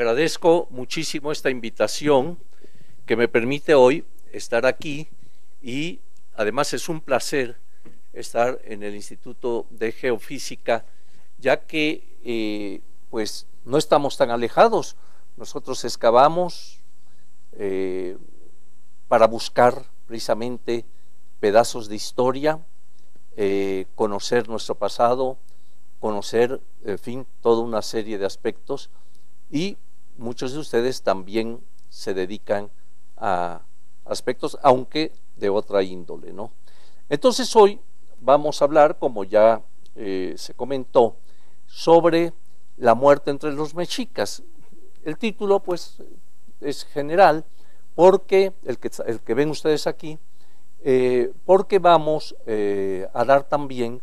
agradezco muchísimo esta invitación que me permite hoy estar aquí y además es un placer estar en el Instituto de Geofísica, ya que eh, pues no estamos tan alejados. Nosotros excavamos eh, para buscar precisamente pedazos de historia, eh, conocer nuestro pasado, conocer, en fin, toda una serie de aspectos y muchos de ustedes también se dedican a aspectos, aunque de otra índole, ¿no? Entonces hoy vamos a hablar, como ya eh, se comentó, sobre la muerte entre los mexicas. El título, pues, es general, porque el que, ven ustedes aquí, eh, porque vamos eh, a dar también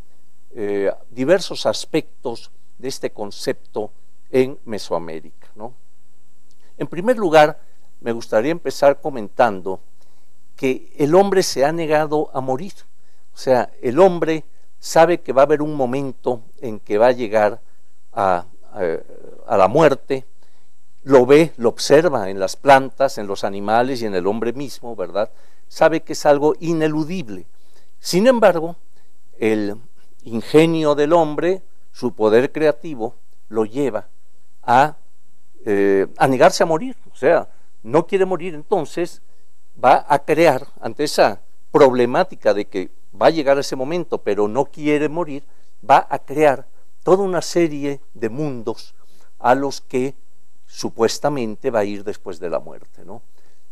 diversos aspectos de este concepto en Mesoamérica. ¿no? En primer lugar, me gustaría empezar comentando que el hombre se ha negado a morir. O sea, el hombre sabe que va a haber un momento en que va a llegar a, la muerte, lo ve, lo observa en las plantas, en los animales y en el hombre mismo, ¿verdad? Sabe que es algo ineludible. Sin embargo, el ingenio del hombre, su poder creativo, lo lleva a, eh, a negarse a morir. O sea, no quiere morir, entonces va a crear, ante esa problemática de que va a llegar ese momento, pero no quiere morir, va a crear toda una serie de mundos a los que supuestamente va a ir después de la muerte. ¿no?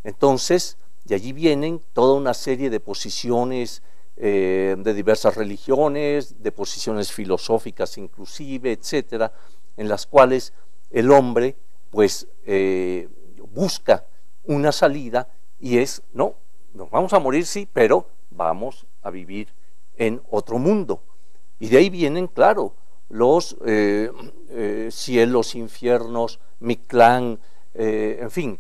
Entonces, de allí vienen toda una serie de posiciones eh, de diversas religiones, de posiciones filosóficas inclusive, etcétera, en las cuales el hombre pues eh, busca una salida y es, no, nos vamos a morir, sí, pero vamos a vivir en otro mundo. Y de ahí vienen, claro, los eh, eh, cielos, infiernos, Mictlán, en fin,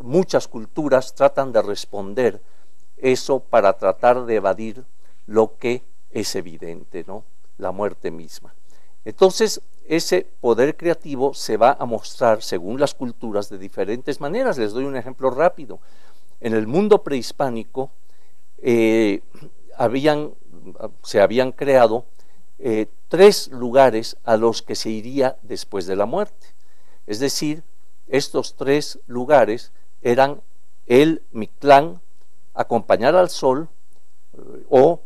muchas culturas tratan de responder eso para tratar de evadir lo que es evidente, ¿no? La muerte misma. Entonces, ese poder creativo se va a mostrar según las culturas de diferentes maneras. Les doy un ejemplo rápido. En el mundo prehispánico eh, se habían creado eh, tres lugares a los que se iría después de la muerte. Es decir, estos tres lugares eran el Mictlán, acompañar al sol, o,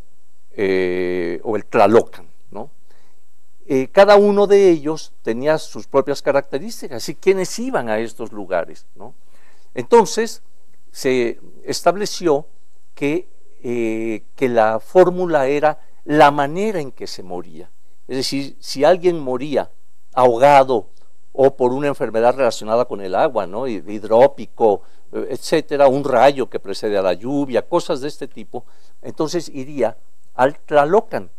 eh, o el Tlalocan. Eh, cada uno de ellos tenía sus propias características y quienes iban a estos lugares. Entonces se estableció que, eh, que la fórmula era la manera en que se moría. Es decir, si alguien moría ahogado o por una enfermedad relacionada con el agua, ¿no? hidrópico, eh, etcétera, un rayo que precede a la lluvia, cosas de este tipo, entonces iría al Tlalocan,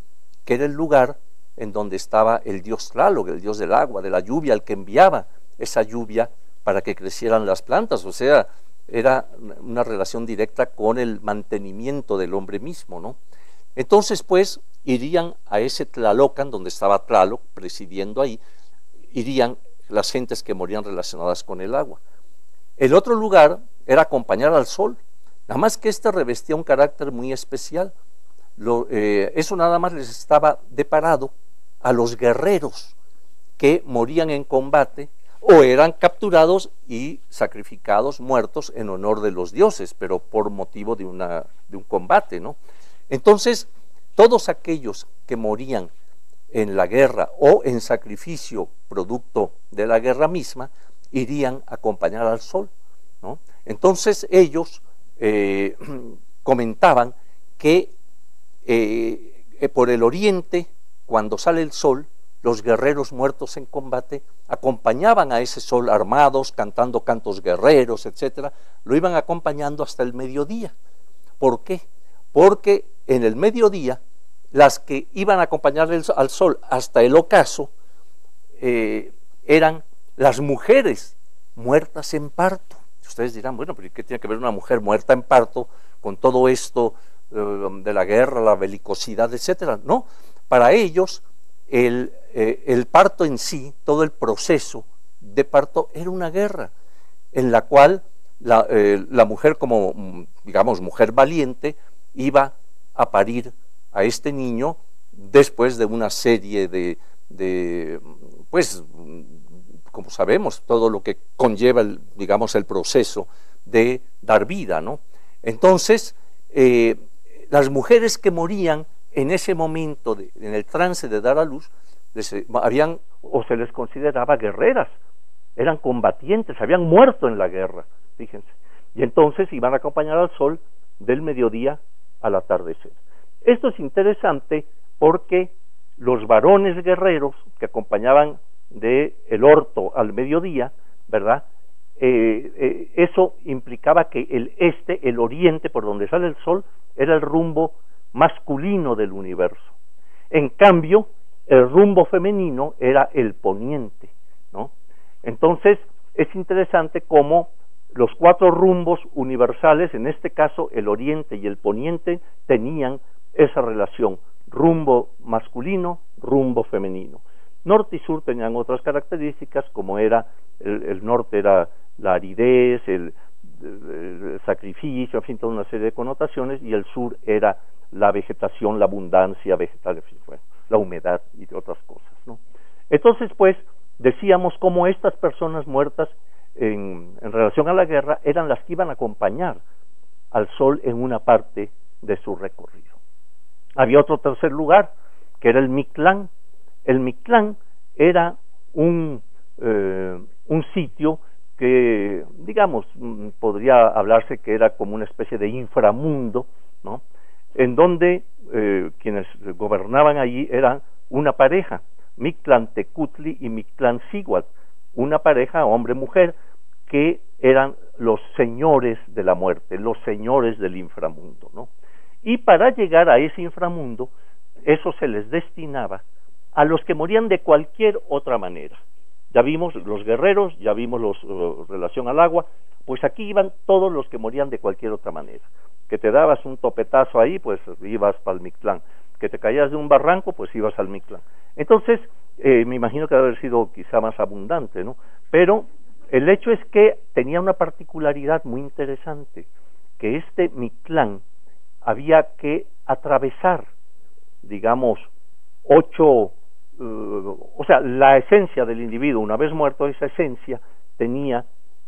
que era el lugar en donde estaba el dios Tlaloc, el dios del agua, de la lluvia, el que enviaba esa lluvia para que crecieran las plantas. O sea, era una relación directa con el mantenimiento del hombre mismo, ¿no? Entonces, pues, irían a ese Tlalocan, donde estaba Tlaloc presidiendo ahí, irían las gentes que morían relacionadas con el agua. El otro lugar era acompañar al sol, nada más que este revestía un carácter muy especial. Eh, eso nada más les estaba deparado a los guerreros que morían en combate o eran capturados y sacrificados, muertos en honor de los dioses, pero por motivo de, una, de un combate, ¿no? Entonces, todos aquellos que morían en la guerra o en sacrificio producto de la guerra misma, irían a acompañar al sol, ¿no? Entonces ellos eh, comentaban que eh, eh, por el oriente cuando sale el sol, los guerreros muertos en combate acompañaban a ese sol armados, cantando cantos guerreros, etcétera, lo iban acompañando hasta el mediodía. ¿Por qué? Porque en el mediodía, las que iban a acompañar al sol hasta el ocaso eh, eran las mujeres muertas en parto. Ustedes dirán, bueno, pero ¿qué tiene que ver una mujer muerta en parto con todo esto eh, de la guerra, la belicosidad, etcétera? No, para ellos, eh, el, parto en sí, todo el proceso, de parto era una guerra en la cual la, eh, mujer como, mm, digamos, mujer valiente iba a parir a este niño después de una serie de, pues, como sabemos, todo lo que conlleva, el, digamos, el proceso de dar vida, ¿no? Entonces, eh, las mujeres que morían en ese momento, de, en el trance de dar a luz, habían o se les consideraba guerreras, eran combatientes, habían muerto en la guerra, fíjense. Y entonces iban a acompañar al sol del mediodía al atardecer. Esto es interesante porque los varones guerreros que acompañaban de el orto al mediodía, ¿verdad? Eh, eh, eso implicaba que el este, el oriente, por donde sale el sol, era el rumbo masculino del universo. En cambio, el rumbo femenino era el poniente, ¿no? Entonces, es interesante cómo los cuatro rumbos universales, en este caso el oriente y el poniente, tenían esa relación, rumbo masculino, rumbo femenino. Norte y sur tenían otras características, como era el, norte era la aridez, el, sacrificio, en fin, toda una serie de connotaciones, y el sur era la vegetación, la abundancia vegetal, la humedad y de otras cosas. ¿no? Entonces, pues, decíamos cómo estas personas muertas en, en, relación a la guerra eran las que iban a acompañar al sol en una parte de su recorrido. Había otro tercer lugar, que era el Mictlán. El Mictlán era un, eh, un sitio que, digamos, mm, podría hablarse que era como una especie de inframundo, ¿no? En donde eh, quienes gobernaban allí eran una pareja, Mictlán Tecutli y Mictlán Siguat, una pareja hombre-mujer que eran los señores de la muerte, los señores del inframundo, ¿no? Y para llegar a ese inframundo, eso se les destinaba a los que morían de cualquier otra manera. Ya vimos los guerreros, ya vimos los uh, relación al agua, pues aquí iban todos los que morían de cualquier otra manera que te dabas un topetazo ahí, pues ibas para el Mictlán, que te caías de un barranco, pues ibas al Mictlán. Entonces, eh, me imagino que debe haber sido quizá más abundante, ¿no? Pero el hecho es que tenía una particularidad muy interesante, que este Mictlán había que atravesar, digamos, ocho, eh, o sea, la esencia del individuo, una vez muerto esa esencia, tenía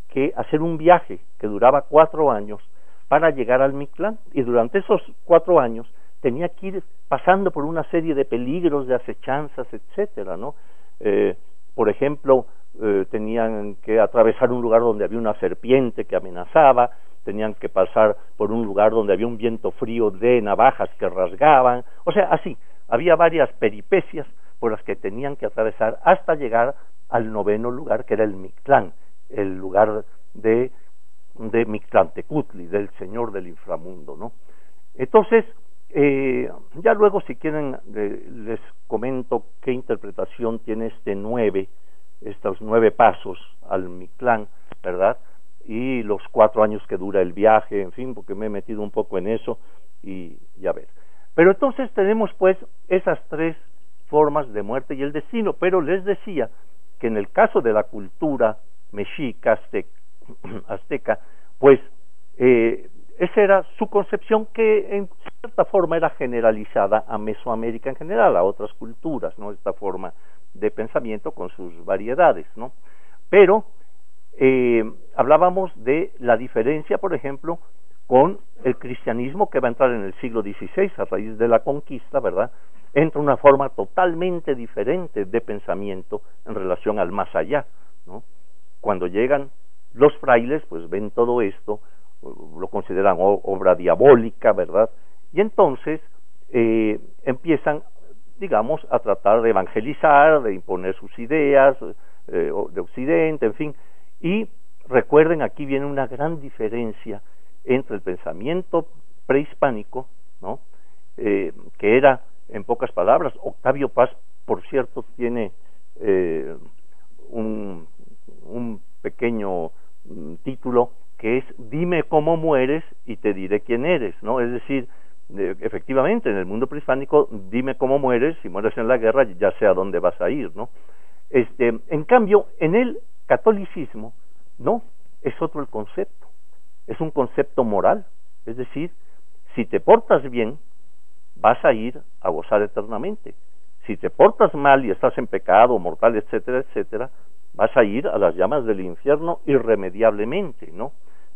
que hacer un viaje que duraba cuatro años para llegar al Mictlán y durante esos cuatro años tenía que ir pasando por una serie de peligros, de acechanzas, etcétera, ¿no? Eh, por ejemplo, eh, tenían que atravesar un lugar donde había una serpiente que amenazaba, tenían que pasar por un lugar donde había un viento frío de navajas que rasgaban, o sea, así, había varias peripecias por las que tenían que atravesar hasta llegar al noveno lugar, que era el Mictlán, el lugar de de Mictlantecutli, del señor del inframundo, ¿no? Entonces, eh, ya luego si quieren les comento qué interpretación tiene este nueve, estos nueve pasos al Mictlán, ¿verdad? Y los cuatro años que dura el viaje, en fin, porque me he metido un poco en eso y ya ver. Pero entonces tenemos pues esas tres formas de muerte y el destino, pero les decía que en el caso de la cultura mexica, azteca, pues eh, esa era su concepción que en cierta forma era generalizada a Mesoamérica en general, a otras culturas, ¿no? Esta forma de pensamiento con sus variedades, ¿no? Pero eh, hablábamos de la diferencia, por ejemplo, con el cristianismo que va a entrar en el siglo XVI a raíz de la conquista, ¿verdad? Entra una forma totalmente diferente de pensamiento en relación al más allá, ¿no? Cuando llegan los frailes pues ven todo esto, lo consideran obra diabólica, ¿verdad? Y entonces eh, empiezan, digamos, a tratar de evangelizar, de imponer sus ideas eh, de Occidente, en fin. Y recuerden, aquí viene una gran diferencia entre el pensamiento prehispánico, ¿no? Eh, que era, en pocas palabras, Octavio Paz, por cierto, tiene un, un pequeño título que es Dime cómo mueres y te diré quién eres, ¿no? Es decir, efectivamente, en el mundo prehispánico, dime cómo mueres, si mueres en la guerra, ya sé a dónde vas a ir, ¿no? Este, en cambio, en el catolicismo, no, es otro el concepto, es un concepto moral, es decir, si te portas bien, vas a ir a gozar eternamente. Si te portas mal y estás en pecado, mortal, etcétera, etcétera, vas a ir a las llamas del infierno irremediablemente, ¿no?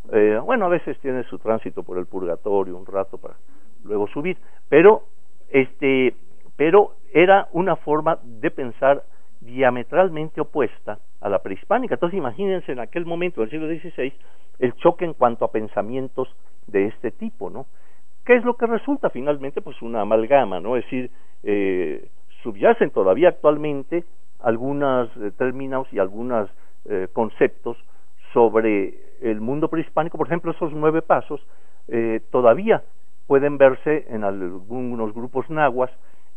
Eh, bueno, a veces tiene su tránsito por el purgatorio un rato para luego subir, pero este, pero era una forma de pensar diametralmente opuesta a la prehispánica. Entonces imagínense en aquel momento del siglo XVI el choque en cuanto a pensamientos de este tipo, ¿no? ¿Qué es lo que resulta finalmente? Pues una amalgama, ¿no? Es decir, eh, subyacen todavía actualmente algunos eh, términos y algunos eh, conceptos sobre el mundo prehispánico, por ejemplo, esos nueve pasos eh, todavía pueden verse en algunos grupos nahuas,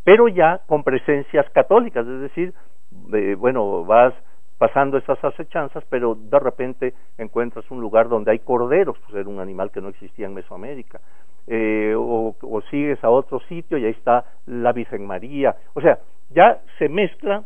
pero ya con presencias católicas, es decir, bueno, vas pasando esas acechanzas, pero de repente encuentras un lugar donde hay corderos, pues era un animal que no existía en Mesoamérica, o, o, sigues a otro sitio y ahí está la Virgen María, o sea, ya se mezcla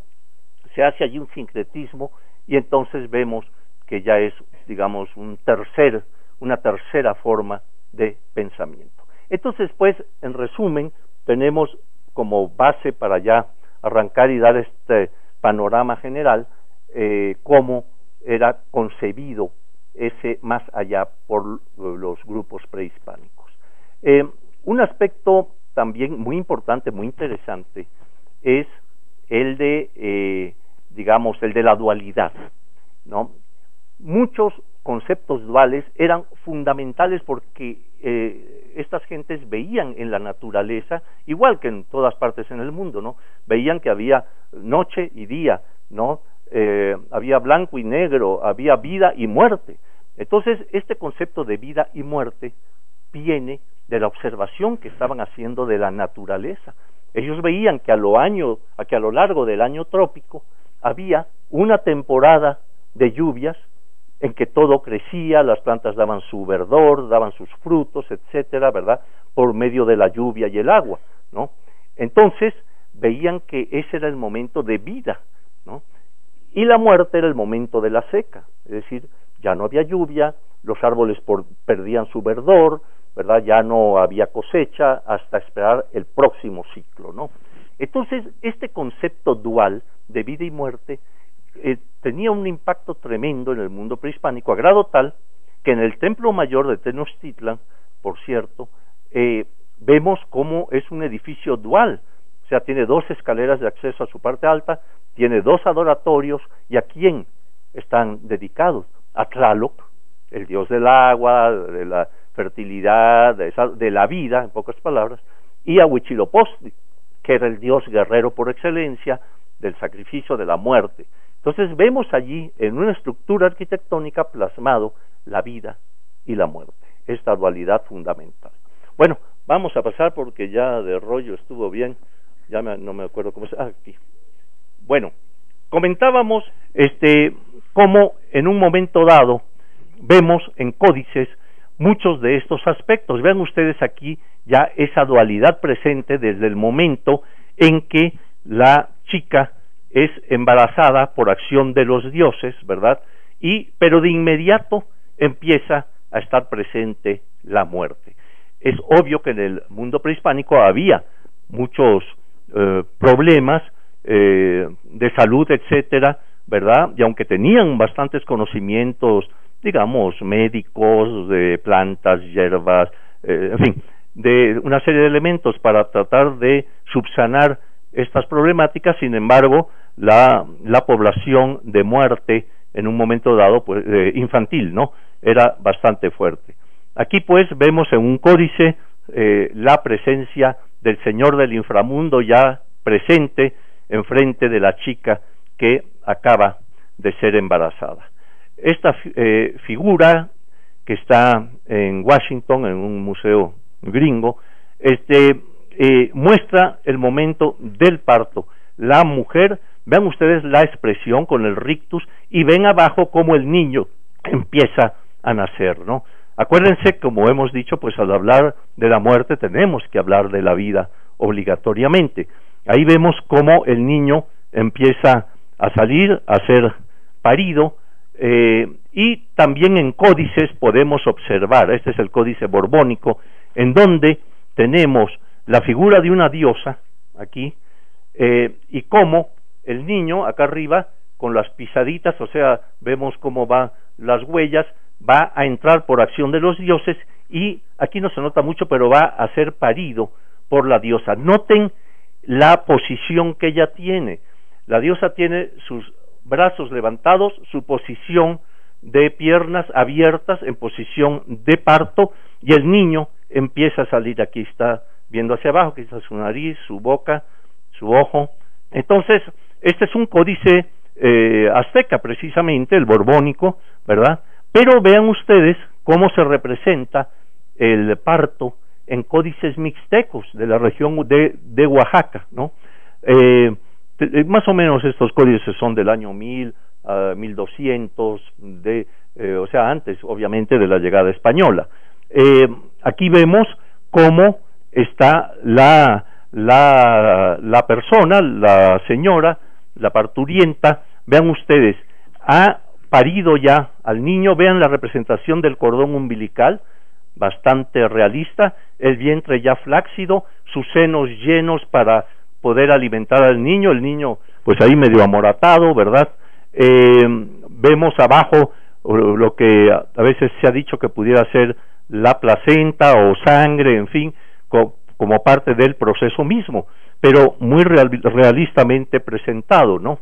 se hace allí un sincretismo y entonces vemos que ya es, digamos, un tercer, una tercera forma de pensamiento. Entonces, pues, en resumen, tenemos como base para ya arrancar y dar este panorama general eh, cómo era concebido ese más allá por los grupos prehispánicos. Eh, un aspecto también muy importante, muy interesante, es el de eh, digamos, el de la dualidad, ¿no? Muchos conceptos duales eran fundamentales porque eh, estas gentes veían en la naturaleza, igual que en todas partes en el mundo, ¿no? Veían que había noche y día, ¿no? Eh, había blanco y negro, había vida y muerte. Entonces, este concepto de vida y muerte viene de la observación que estaban haciendo de la naturaleza. Ellos veían que a lo año, que a lo largo del año trópico había una temporada de lluvias en que todo crecía, las plantas daban su verdor, daban sus frutos, etcétera, ¿verdad? Por medio de la lluvia y el agua, ¿no? Entonces veían que ese era el momento de vida, ¿no? Y la muerte era el momento de la seca, es decir, ya no había lluvia, los árboles perdían su verdor, ¿verdad? Ya no había cosecha hasta esperar el próximo ciclo, ¿no? Entonces, este concepto dual de vida y muerte eh, tenía un impacto tremendo en el mundo prehispánico, a grado tal que en el templo mayor de Tenochtitlan, por cierto, eh, vemos cómo es un edificio dual, o sea, tiene dos escaleras de acceso a su parte alta, tiene dos adoratorios, y a quién están dedicados? A Tlaloc, el dios del agua, de la fertilidad, de, de la vida, en pocas palabras, y a Huitzilopochtli, que era el dios guerrero por excelencia, del sacrificio de la muerte. Entonces vemos allí en una estructura arquitectónica plasmado la vida y la muerte, esta dualidad fundamental. Bueno, vamos a pasar porque ya de rollo estuvo bien, ya no me acuerdo cómo se ah, aquí. Bueno, comentábamos este cómo en un momento dado vemos en códices muchos de estos aspectos. Vean ustedes aquí ya esa dualidad presente desde el momento en que la chica es embarazada por acción de los dioses, ¿verdad? Y pero de inmediato empieza a estar presente la muerte. Es obvio que en el mundo prehispánico había muchos eh, problemas eh, de salud, etcétera, ¿verdad? Y aunque tenían bastantes conocimientos, digamos, médicos, de plantas, hierbas, eh, en fin, de una serie de elementos para tratar de subsanar estas problemáticas, sin embargo, la, la población de muerte en un momento dado, pues, eh, infantil, ¿no? Era bastante fuerte. Aquí, pues, vemos en un códice eh, la presencia del Señor del inframundo ya presente enfrente de la chica que acaba de ser embarazada. Esta eh, figura que está en Washington, en un museo gringo, este, eh, muestra el momento del parto. La mujer, vean ustedes la expresión con el rictus y ven abajo cómo el niño empieza a nacer, ¿no? Acuérdense, como hemos dicho, pues al hablar de la muerte tenemos que hablar de la vida obligatoriamente. Ahí vemos cómo el niño empieza a salir, a ser parido Eh, y también en códices podemos observar, este es el códice borbónico, en donde tenemos la figura de una diosa, aquí, eh, y cómo el niño, acá arriba, con las pisaditas, o sea, vemos cómo van las huellas, va a entrar por acción de los dioses y aquí no se nota mucho, pero va a ser parido por la diosa. Noten la posición que ella tiene. La diosa tiene sus brazos levantados, su posición de piernas abiertas en posición de parto y el niño empieza a salir. Aquí está viendo hacia abajo, aquí está su nariz, su boca, su ojo. Entonces, este es un códice eh, azteca precisamente, el borbónico, ¿verdad? Pero vean ustedes cómo se representa el parto en códices mixtecos de la región de, de Oaxaca, ¿no? Eh, más o menos estos códices son del año 1000 a 1200, de, eh, o sea, antes obviamente de la llegada española. Eh, aquí vemos cómo está la, la, la persona, la señora, la parturienta, vean ustedes, ha parido ya al niño, vean la representación del cordón umbilical, bastante realista, el vientre ya flácido, sus senos llenos para poder alimentar al niño, el niño pues ahí medio amoratado, ¿verdad? Eh, vemos abajo lo que a veces se ha dicho que pudiera ser la placenta o sangre, en fin, como parte del proceso mismo, pero muy realistamente presentado, ¿no?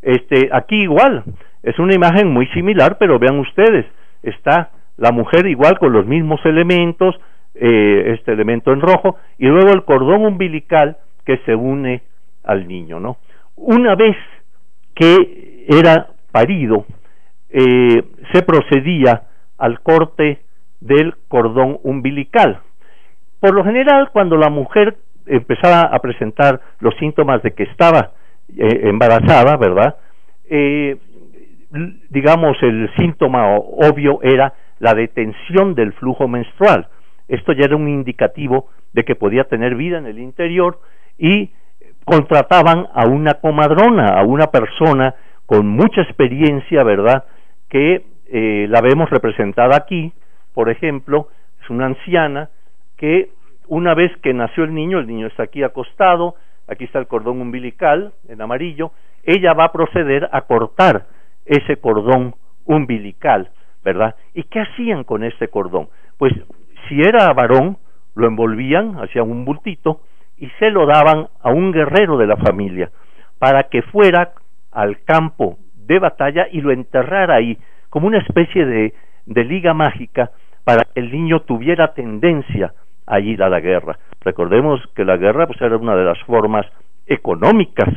Este, aquí igual, es una imagen muy similar, pero vean ustedes, está la mujer igual con los mismos elementos, eh, este elemento en rojo, y luego el cordón umbilical que se une al niño, ¿no? Una vez que era parido, eh, se procedía al corte del cordón umbilical. Por lo general, cuando la mujer empezaba a presentar los síntomas de que estaba eh, embarazada, ¿verdad? Eh, digamos, el síntoma obvio era la detención del flujo menstrual. Esto ya era un indicativo de que podía tener vida en el interior y contrataban a una comadrona, a una persona con mucha experiencia, ¿verdad? Que eh, la vemos representada aquí, por ejemplo, es una anciana que una vez que nació el niño, el niño está aquí acostado, aquí está el cordón umbilical en amarillo, ella va a proceder a cortar ese cordón umbilical, ¿verdad? ¿Y qué hacían con ese cordón? Pues si era varón, lo envolvían, hacían un bultito, y se lo daban a un guerrero de la familia para que fuera al campo de batalla y lo enterrara ahí como una especie de, de liga mágica para que el niño tuviera tendencia a ir a la guerra. Recordemos que la guerra pues, era una de las formas económicas,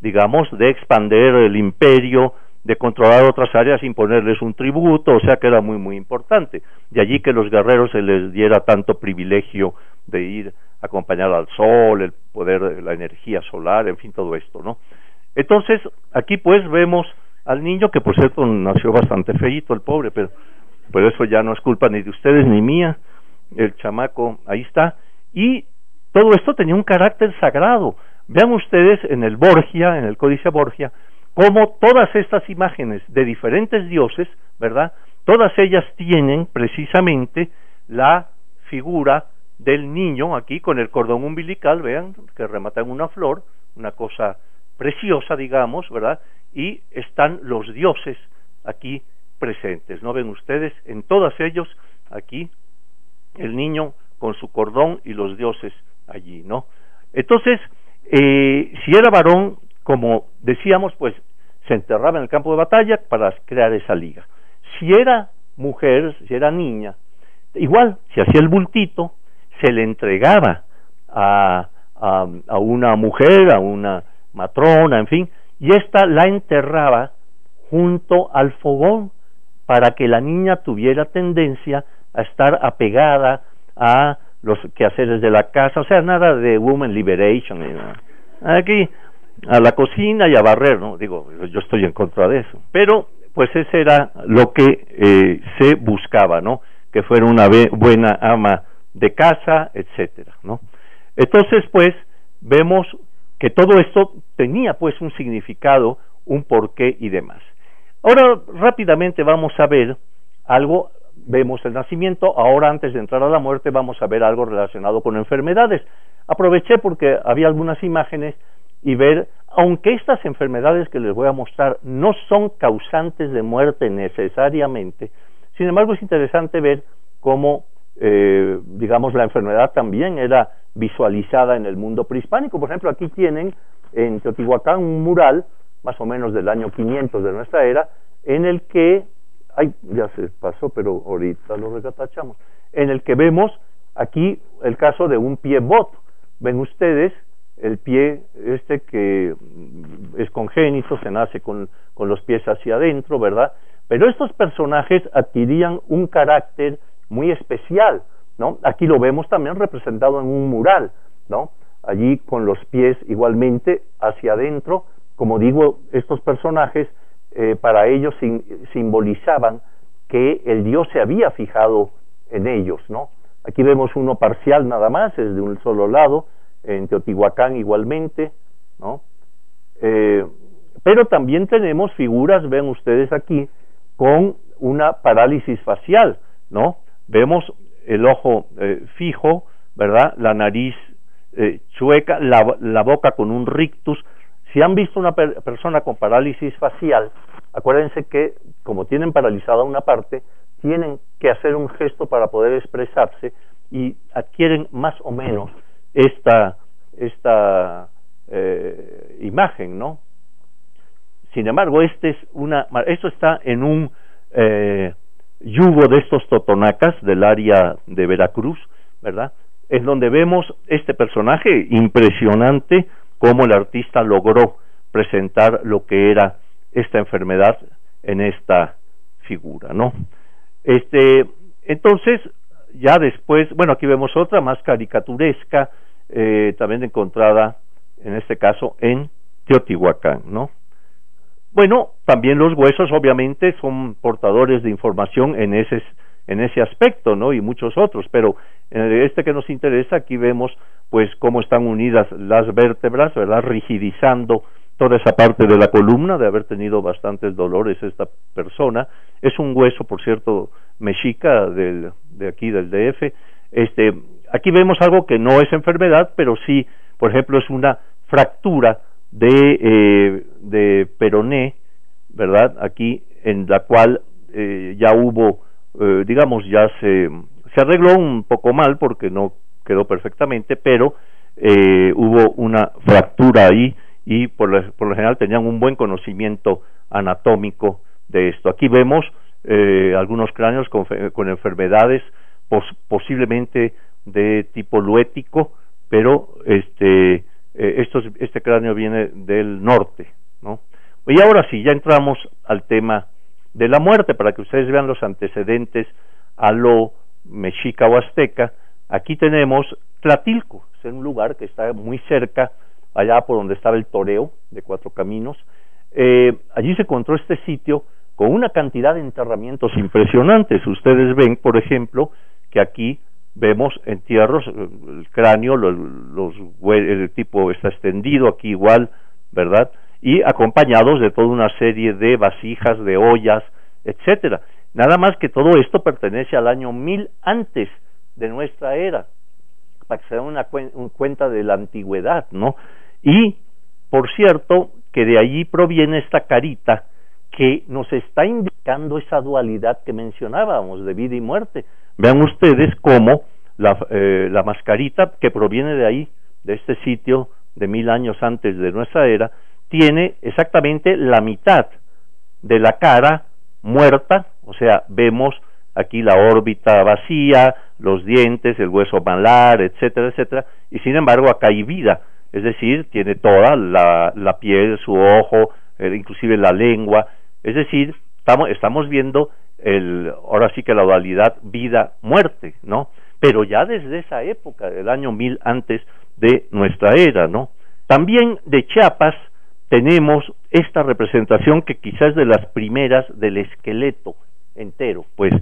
digamos, de expander el imperio, de controlar otras áreas, imponerles un tributo, o sea que era muy, muy importante. De allí que los guerreros se les diera tanto privilegio de ir acompañar al sol, el poder de la energía solar, en fin, todo esto, ¿no? Entonces, aquí pues vemos al niño que por cierto nació bastante feíto el pobre, pero por eso ya no es culpa ni de ustedes ni mía, el chamaco ahí está, y todo esto tenía un carácter sagrado. Vean ustedes en el Borgia, en el Códice Borgia, cómo todas estas imágenes de diferentes dioses, ¿verdad? Todas ellas tienen precisamente la figura del niño aquí con el cordón umbilical, vean, que remata en una flor, una cosa preciosa, digamos, ¿verdad? Y están los dioses aquí presentes, ¿no ven ustedes? En todos ellos, aquí, el niño con su cordón y los dioses allí, ¿no? Entonces, eh, si era varón, como decíamos, pues se enterraba en el campo de batalla para crear esa liga. Si era mujer, si era niña, igual, se hacía el bultito, se le entregaba a, a, una mujer, a una matrona, en fin, y ésta la enterraba junto al fogón para que la niña tuviera tendencia a estar apegada a los quehaceres de la casa, o sea, nada de woman liberation, aquí a la cocina y a barrer, no digo, yo estoy en contra de eso, pero pues ese era lo que eh, se buscaba, ¿no? Que fuera una buena ama de casa, etcétera, ¿no? Entonces, pues, vemos que todo esto tenía pues un significado, un porqué y demás. Ahora rápidamente vamos a ver algo, vemos el nacimiento, ahora antes de entrar a la muerte vamos a ver algo relacionado con enfermedades. Aproveché porque había algunas imágenes y ver, aunque estas enfermedades que les voy a mostrar no son causantes de muerte necesariamente, sin embargo es interesante ver cómo, eh, digamos, la enfermedad también era visualizada en el mundo prehispánico. Por ejemplo, aquí tienen en Teotihuacán un mural, más o menos del año 500 de nuestra era, en el que, ay, ya se pasó, pero ahorita lo recatachamos, en el que vemos aquí el caso de un pie bot. Ven ustedes el pie este que es congénito, se nace con, con los pies hacia adentro, ¿verdad? Pero estos personajes adquirían un carácter muy especial, ¿no? Aquí lo vemos también representado en un mural, ¿no? Allí con los pies igualmente hacia adentro, como digo, estos personajes eh, para ellos simbolizaban que el Dios se había fijado en ellos, ¿no? Aquí vemos uno parcial nada más, es de un solo lado, en Teotihuacán igualmente, ¿no? Eh, pero también tenemos figuras, ven ustedes aquí, con una parálisis facial, ¿no? Vemos el ojo eh, fijo, ¿verdad? La nariz eh, chueca, la, boca con un rictus. Si han visto una persona con parálisis facial, acuérdense que como tienen paralizada una parte, tienen que hacer un gesto para poder expresarse y adquieren más o menos esta, esta eh, imagen, ¿no? Sin embargo, este es una, esto está en un eh, yugo de estos totonacas del área de Veracruz, ¿verdad? Es donde vemos este personaje impresionante, cómo el artista logró presentar lo que era esta enfermedad en esta figura, ¿no? Este, entonces, ya después, bueno, aquí vemos otra más caricaturesca, eh, también encontrada, en este caso, en Teotihuacán, ¿no? Bueno, también los huesos obviamente son portadores de información en ese, en ese aspecto, ¿no? Y muchos otros, pero en este que nos interesa aquí vemos pues cómo están unidas las vértebras, ¿verdad? Rigidizando toda esa parte de la columna de haber tenido bastantes dolores esta persona. Es un hueso, por cierto, mexica del, de aquí del DF. Este, aquí vemos algo que no es enfermedad, pero sí, por ejemplo, es una fractura de, eh, de Peroné, ¿verdad? Aquí, en la cual eh, ya hubo, eh, digamos, ya se, se arregló un poco mal porque no quedó perfectamente, pero eh, hubo una fractura ahí y por, por lo general tenían un buen conocimiento anatómico de esto. Aquí vemos eh, algunos cráneos con, con enfermedades pos, posiblemente de tipo luético, pero este eh, este cráneo viene del norte, ¿no? Y ahora sí, ya entramos al tema de la muerte, para que ustedes vean los antecedentes a lo mexica o azteca. Aquí tenemos Tlatilco, es un lugar que está muy cerca, allá por donde estaba el toreo de Cuatro Caminos. Eh, allí se encontró este sitio con una cantidad de enterramientos impresionantes. Ustedes ven, por ejemplo, que aquí vemos entierros, el cráneo, los, los, el tipo está extendido aquí igual, ¿verdad? Y acompañados de toda una serie de vasijas, de ollas, etcétera. Nada más que todo esto pertenece al año mil antes de nuestra era, para que se den una cuenta de la antigüedad, ¿no? Y, por cierto, que de allí proviene esta carita que nos está indicando esa dualidad que mencionábamos de vida y muerte. Vean ustedes cómo la, eh, la mascarita que proviene de ahí, de este sitio de mil años antes de nuestra era, tiene exactamente la mitad de la cara muerta, o sea, vemos aquí la órbita vacía, los dientes, el hueso malar, etcétera, etcétera, y sin embargo acá hay vida, es decir, tiene toda la, la piel, su ojo, eh, inclusive la lengua, es decir, estamos, estamos viendo el, ahora sí que la dualidad vida-muerte, ¿no? Pero ya desde esa época, del año mil antes de nuestra era, ¿no? También de Chiapas tenemos esta representación que quizás de las primeras del esqueleto entero, pues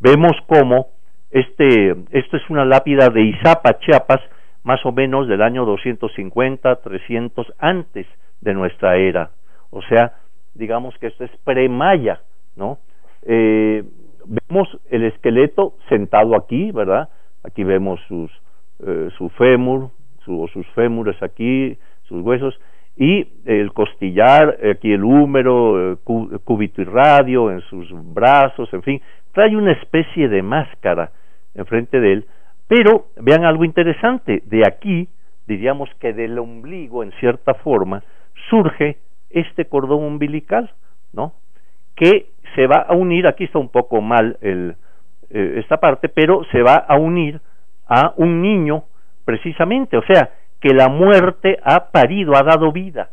vemos cómo este, esto es una lápida de Izapa, Chiapas, más o menos del año 250, 300 antes de nuestra era. O sea, digamos que esto es pre-maya, ¿no? Eh, vemos el esqueleto sentado aquí, ¿verdad? Aquí vemos sus, eh, su fémur, su, sus fémures aquí, sus huesos, y el costillar, aquí el húmero, cúbito y radio en sus brazos, en fin, trae una especie de máscara enfrente de él, pero vean algo interesante, de aquí, diríamos que del ombligo, en cierta forma, surge este cordón umbilical, ¿no? Que se va a unir, aquí está un poco mal el, eh, esta parte, pero se va a unir a un niño precisamente, o sea, que la muerte ha parido, ha dado vida.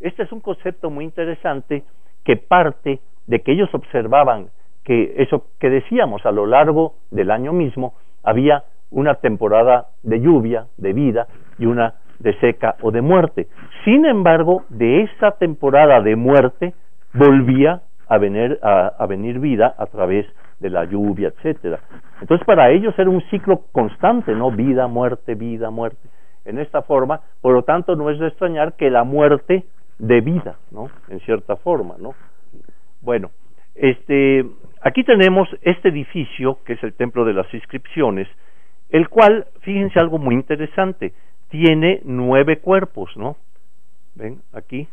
Este es un concepto muy interesante que parte de que ellos observaban que eso que decíamos a lo largo del año mismo había una temporada de lluvia, de vida y una de seca o de muerte. Sin embargo, de esa temporada de muerte volvía a venir, a, venir vida a través de la lluvia, etcétera. Entonces, para ellos era un ciclo constante, ¿no? Vida, muerte, vida, muerte. En esta forma, por lo tanto, no es de extrañar que la muerte de vida, ¿no? En cierta forma, ¿no? Bueno, este, aquí tenemos este edificio, que es el Templo de las Inscripciones, el cual, fíjense algo muy interesante, tiene nueve cuerpos, ¿no? Ven, aquí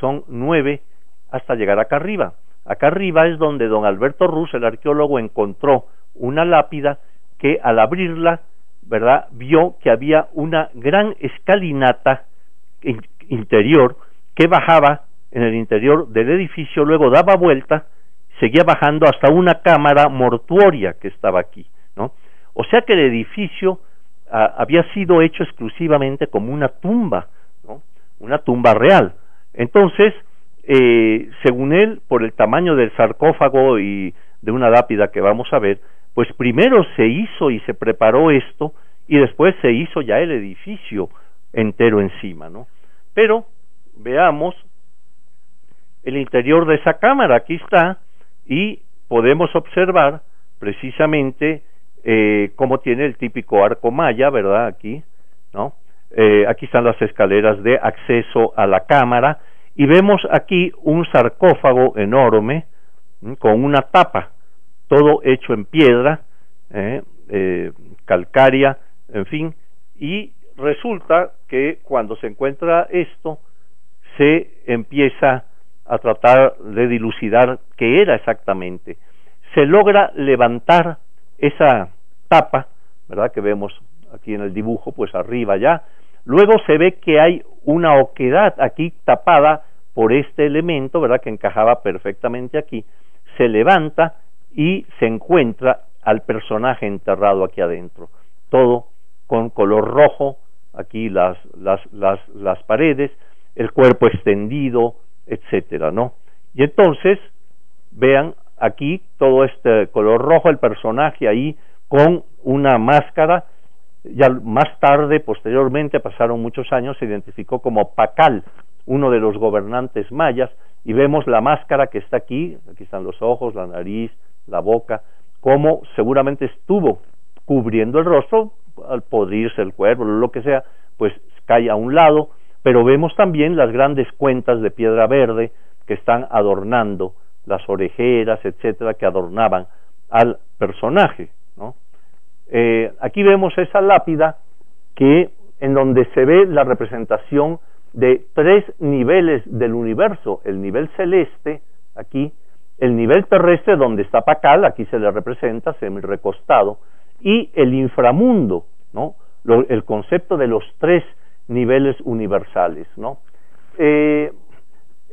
son nueve hasta llegar acá arriba. Acá arriba es donde don Alberto Ruz, el arqueólogo, encontró una lápida que al abrirla, ¿verdad?, vio que había una gran escalinata interior que bajaba en el interior del edificio, luego daba vuelta, seguía bajando hasta una cámara mortuoria que estaba aquí, ¿no? O sea que el edificio había sido hecho exclusivamente como una tumba, ¿no? una tumba real. Entonces, eh, según él, por el tamaño del sarcófago y de una lápida que vamos a ver, pues primero se hizo y se preparó esto y después se hizo ya el edificio entero encima, ¿no? Pero veamos el interior de esa cámara, aquí está, y podemos observar precisamente eh, como tiene el típico arco maya, ¿verdad? Aquí, ¿no? Eh, aquí están las escaleras de acceso a la cámara y vemos aquí un sarcófago enorme con una tapa, todo hecho en piedra, ¿eh? eh, calcárea, en fin, y resulta que cuando se encuentra esto, se empieza a tratar de dilucidar qué era exactamente. Se logra levantar esa tapa, ¿verdad? Que vemos aquí en el dibujo, pues arriba ya. Luego se ve que hay una oquedad aquí tapada por este elemento, ¿verdad? Que encajaba perfectamente aquí. Se levanta y se encuentra al personaje enterrado aquí adentro. Todo con color rojo, aquí las, las, las, las paredes, el cuerpo extendido, etcétera, ¿no? Y entonces, vean aquí todo este color rojo, el personaje ahí con una máscara. Ya más tarde, posteriormente, pasaron muchos años, se identificó como Pacal, uno de los gobernantes mayas, y vemos la máscara que está aquí, aquí están los ojos, la nariz, la boca, como seguramente estuvo cubriendo el rostro, al podrirse el cuerpo, lo que sea, pues cae a un lado, pero vemos también las grandes cuentas de piedra verde que están adornando las orejeras, etcétera, que adornaban al personaje. Eh, aquí vemos esa lápida que en donde se ve la representación de tres niveles del universo, el nivel celeste, aquí, el nivel terrestre donde está Pacal, aquí se le representa semi recostado, y el inframundo, ¿no? el concepto de los tres niveles universales, ¿no? Eh,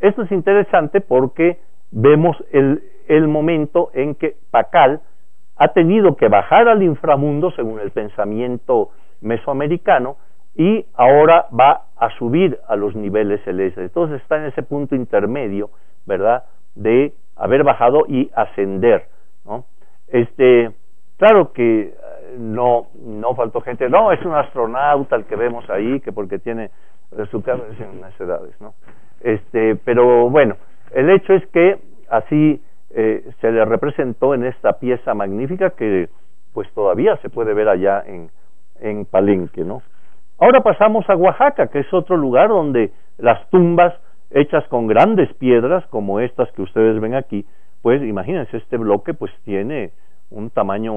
esto es interesante porque vemos el, el momento en que Pacal ha tenido que bajar al inframundo según el pensamiento mesoamericano y ahora va a subir a los niveles celestes. Entonces está en ese punto intermedio, ¿verdad? De haber bajado y ascender, ¿no? Este, claro que eh, no, no faltó gente, no, es un astronauta el que vemos ahí, que porque tiene su en las edades, ¿no? Este, pero bueno, el hecho es que así eh, se le representó en esta pieza magnífica que pues todavía se puede ver allá en, en Palenque, ¿no? Ahora pasamos a Oaxaca, que es otro lugar donde las tumbas hechas con grandes piedras como estas que ustedes ven aquí, pues imagínense, este bloque pues tiene un tamaño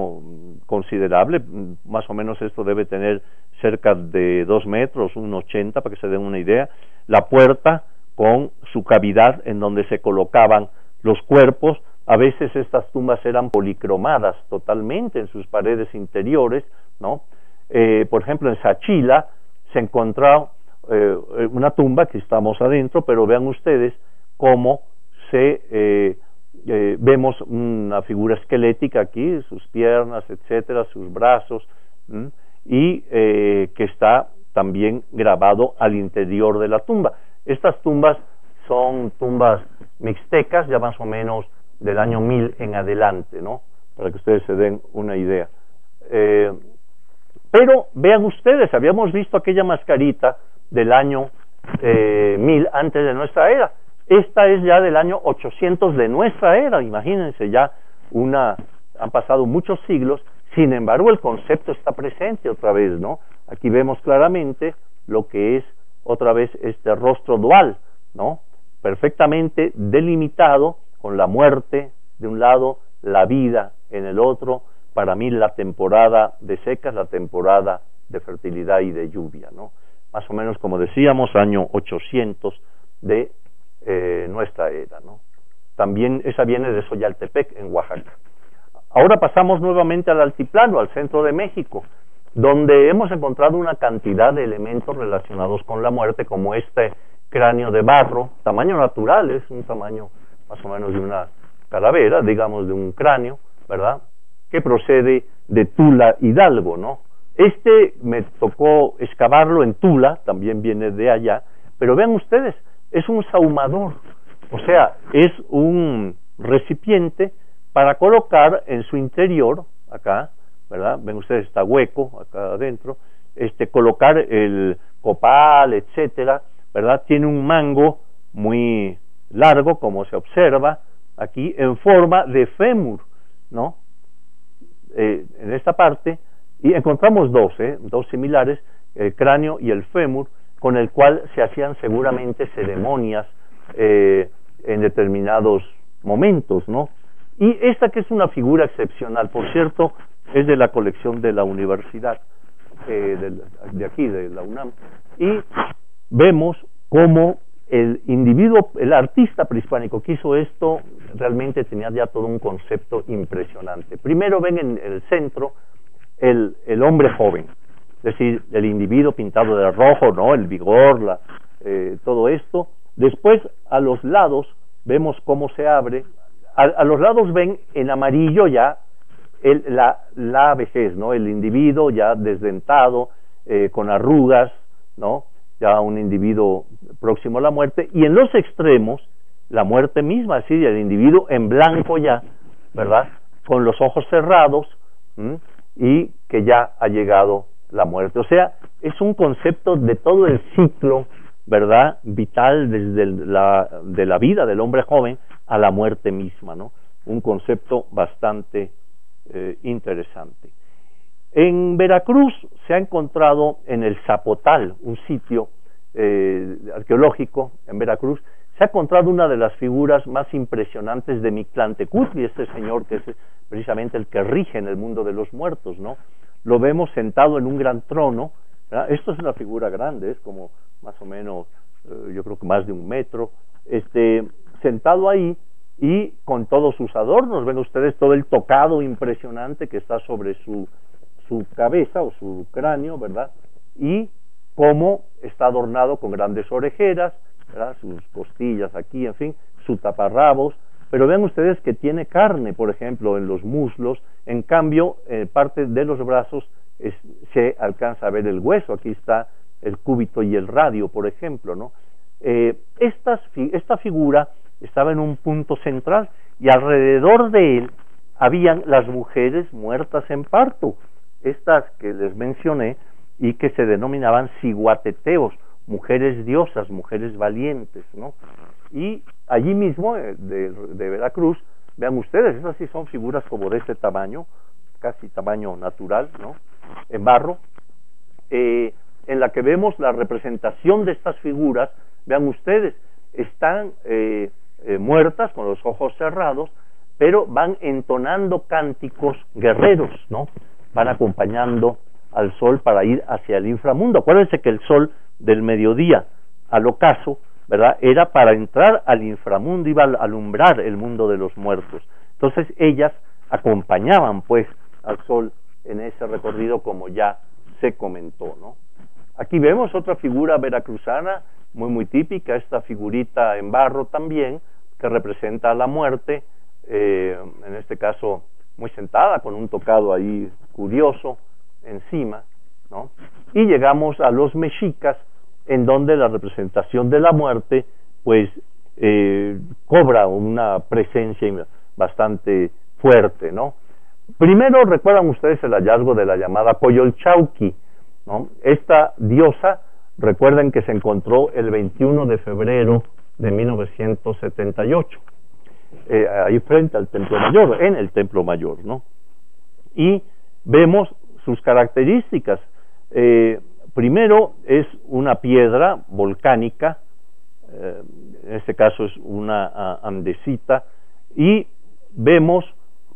considerable, más o menos esto debe tener cerca de dos metros, un ochenta, para que se den una idea, la puerta con su cavidad en donde se colocaban los cuerpos, a veces estas tumbas eran policromadas totalmente en sus paredes interiores, ¿no? Eh, por ejemplo, en Sachila se encontró eh, una tumba que estamos adentro, pero vean ustedes cómo se eh, vemos una figura esquelética aquí, sus piernas, etcétera, sus brazos, y que está también grabado al interior de la tumba. Estas tumbas son tumbas mixtecas, ya más o menos del año 1000 en adelante, ¿no? Para que ustedes se den una idea. Eh, pero vean ustedes, habíamos visto aquella mascarita del año eh, 1000 antes de nuestra era. Esta es ya del año 800 de nuestra era, imagínense ya una, han pasado muchos siglos, sin embargo el concepto está presente otra vez, ¿no? Aquí vemos claramente lo que es otra vez este rostro dual, ¿no? Perfectamente delimitado con la muerte de un lado, la vida en el otro, para mí la temporada de secas, la temporada de fertilidad y de lluvia, ¿no? Más o menos, como decíamos, año 800 de eh, nuestra era, ¿no? También esa viene de Soyaltepec, en Oaxaca. Ahora pasamos nuevamente al altiplano, al centro de México, donde hemos encontrado una cantidad de elementos relacionados con la muerte, como este cráneo de barro, tamaño natural, es un tamaño más o menos de una calavera, digamos de un cráneo, ¿verdad? Que procede de Tula Hidalgo, ¿no? Este me tocó excavarlo en Tula, también viene de allá, pero vean ustedes, es un sahumador, o sea, es un recipiente para colocar en su interior, acá, ¿verdad? Ven ustedes, está hueco acá adentro, este, colocar el copal, etcétera, ¿verdad? Tiene un mango muy largo, como se observa aquí, en forma de fémur, ¿no? Eh, en esta parte, y encontramos dos, ¿eh? dos similares, el cráneo y el fémur, con el cual se hacían seguramente ceremonias eh, en determinados momentos, ¿no? Y esta que es una figura excepcional, por cierto, es de la colección de la universidad, de, de aquí, de la UNAM, y vemos cómo el individuo, el artista prehispánico que hizo esto, realmente tenía ya todo un concepto impresionante. Primero ven en el centro el, hombre joven, es decir, el individuo pintado de rojo, ¿no? El vigor, la, eh, todo esto. Después, a los lados, vemos cómo se abre. A, los lados ven en amarillo ya el, la, la vejez, ¿no? El individuo ya desdentado, eh, con arrugas, ¿no? Ya un individuo próximo a la muerte, y en los extremos, la muerte misma, así, el individuo en blanco ya, ¿verdad? Con los ojos cerrados, y que ya ha llegado la muerte. O sea, es un concepto de todo el ciclo, ¿verdad? Vital desde la, de la vida del hombre joven a la muerte misma, ¿no? Un concepto bastante eh, interesante. En Veracruz se ha encontrado en el Zapotal, un sitio eh, arqueológico en Veracruz, se ha encontrado una de las figuras más impresionantes de Mictlantecutli, este señor que es precisamente el que rige en el mundo de los muertos, ¿no? Lo vemos sentado en un gran trono, esto es una figura grande, es como más o menos, eh, yo creo que más de un metro, este, sentado ahí y con todos sus adornos, ven ustedes todo el tocado impresionante que está sobre su su cabeza o su cráneo, ¿verdad? Y cómo está adornado con grandes orejeras, ¿verdad? sus costillas aquí, en fin, su taparrabos, pero vean ustedes que tiene carne, por ejemplo, en los muslos, en cambio, en parte de los brazos se alcanza a ver el hueso, aquí está el cúbito y el radio, por ejemplo, ¿no? Eh, esta figura estaba en un punto central y alrededor de él habían las mujeres muertas en parto, estas que les mencioné y que se denominaban ciguateteos, mujeres diosas, mujeres valientes, ¿no? Y allí mismo, eh, de, Veracruz, vean ustedes, esas sí son figuras como de este tamaño, casi tamaño natural, ¿no? En barro, eh, en la que vemos la representación de estas figuras, vean ustedes, están eh, muertas con los ojos cerrados, pero van entonando cánticos guerreros, ¿no? Van acompañando al sol para ir hacia el inframundo. Acuérdense que el sol del mediodía al ocaso, ¿verdad? Era para entrar al inframundo, iba a alumbrar el mundo de los muertos. Entonces ellas acompañaban pues al sol en ese recorrido como ya se comentó, ¿no? Aquí vemos otra figura veracruzana muy muy típica, esta figurita en barro también, que representa la muerte, eh, en este caso muy sentada, con un tocado ahí curioso encima, ¿no? Y llegamos a los mexicas, en donde la representación de la muerte, pues, eh, cobra una presencia bastante fuerte, ¿no? Primero recuerdan ustedes el hallazgo de la llamada Coyolchauqui, ¿no? Esta diosa, recuerden que se encontró el 21 de febrero de 1978, eh, ahí frente al Templo Mayor, en el Templo Mayor, ¿no? Y vemos sus características. Eh, primero es una piedra volcánica, eh, en este caso es una andesita, y vemos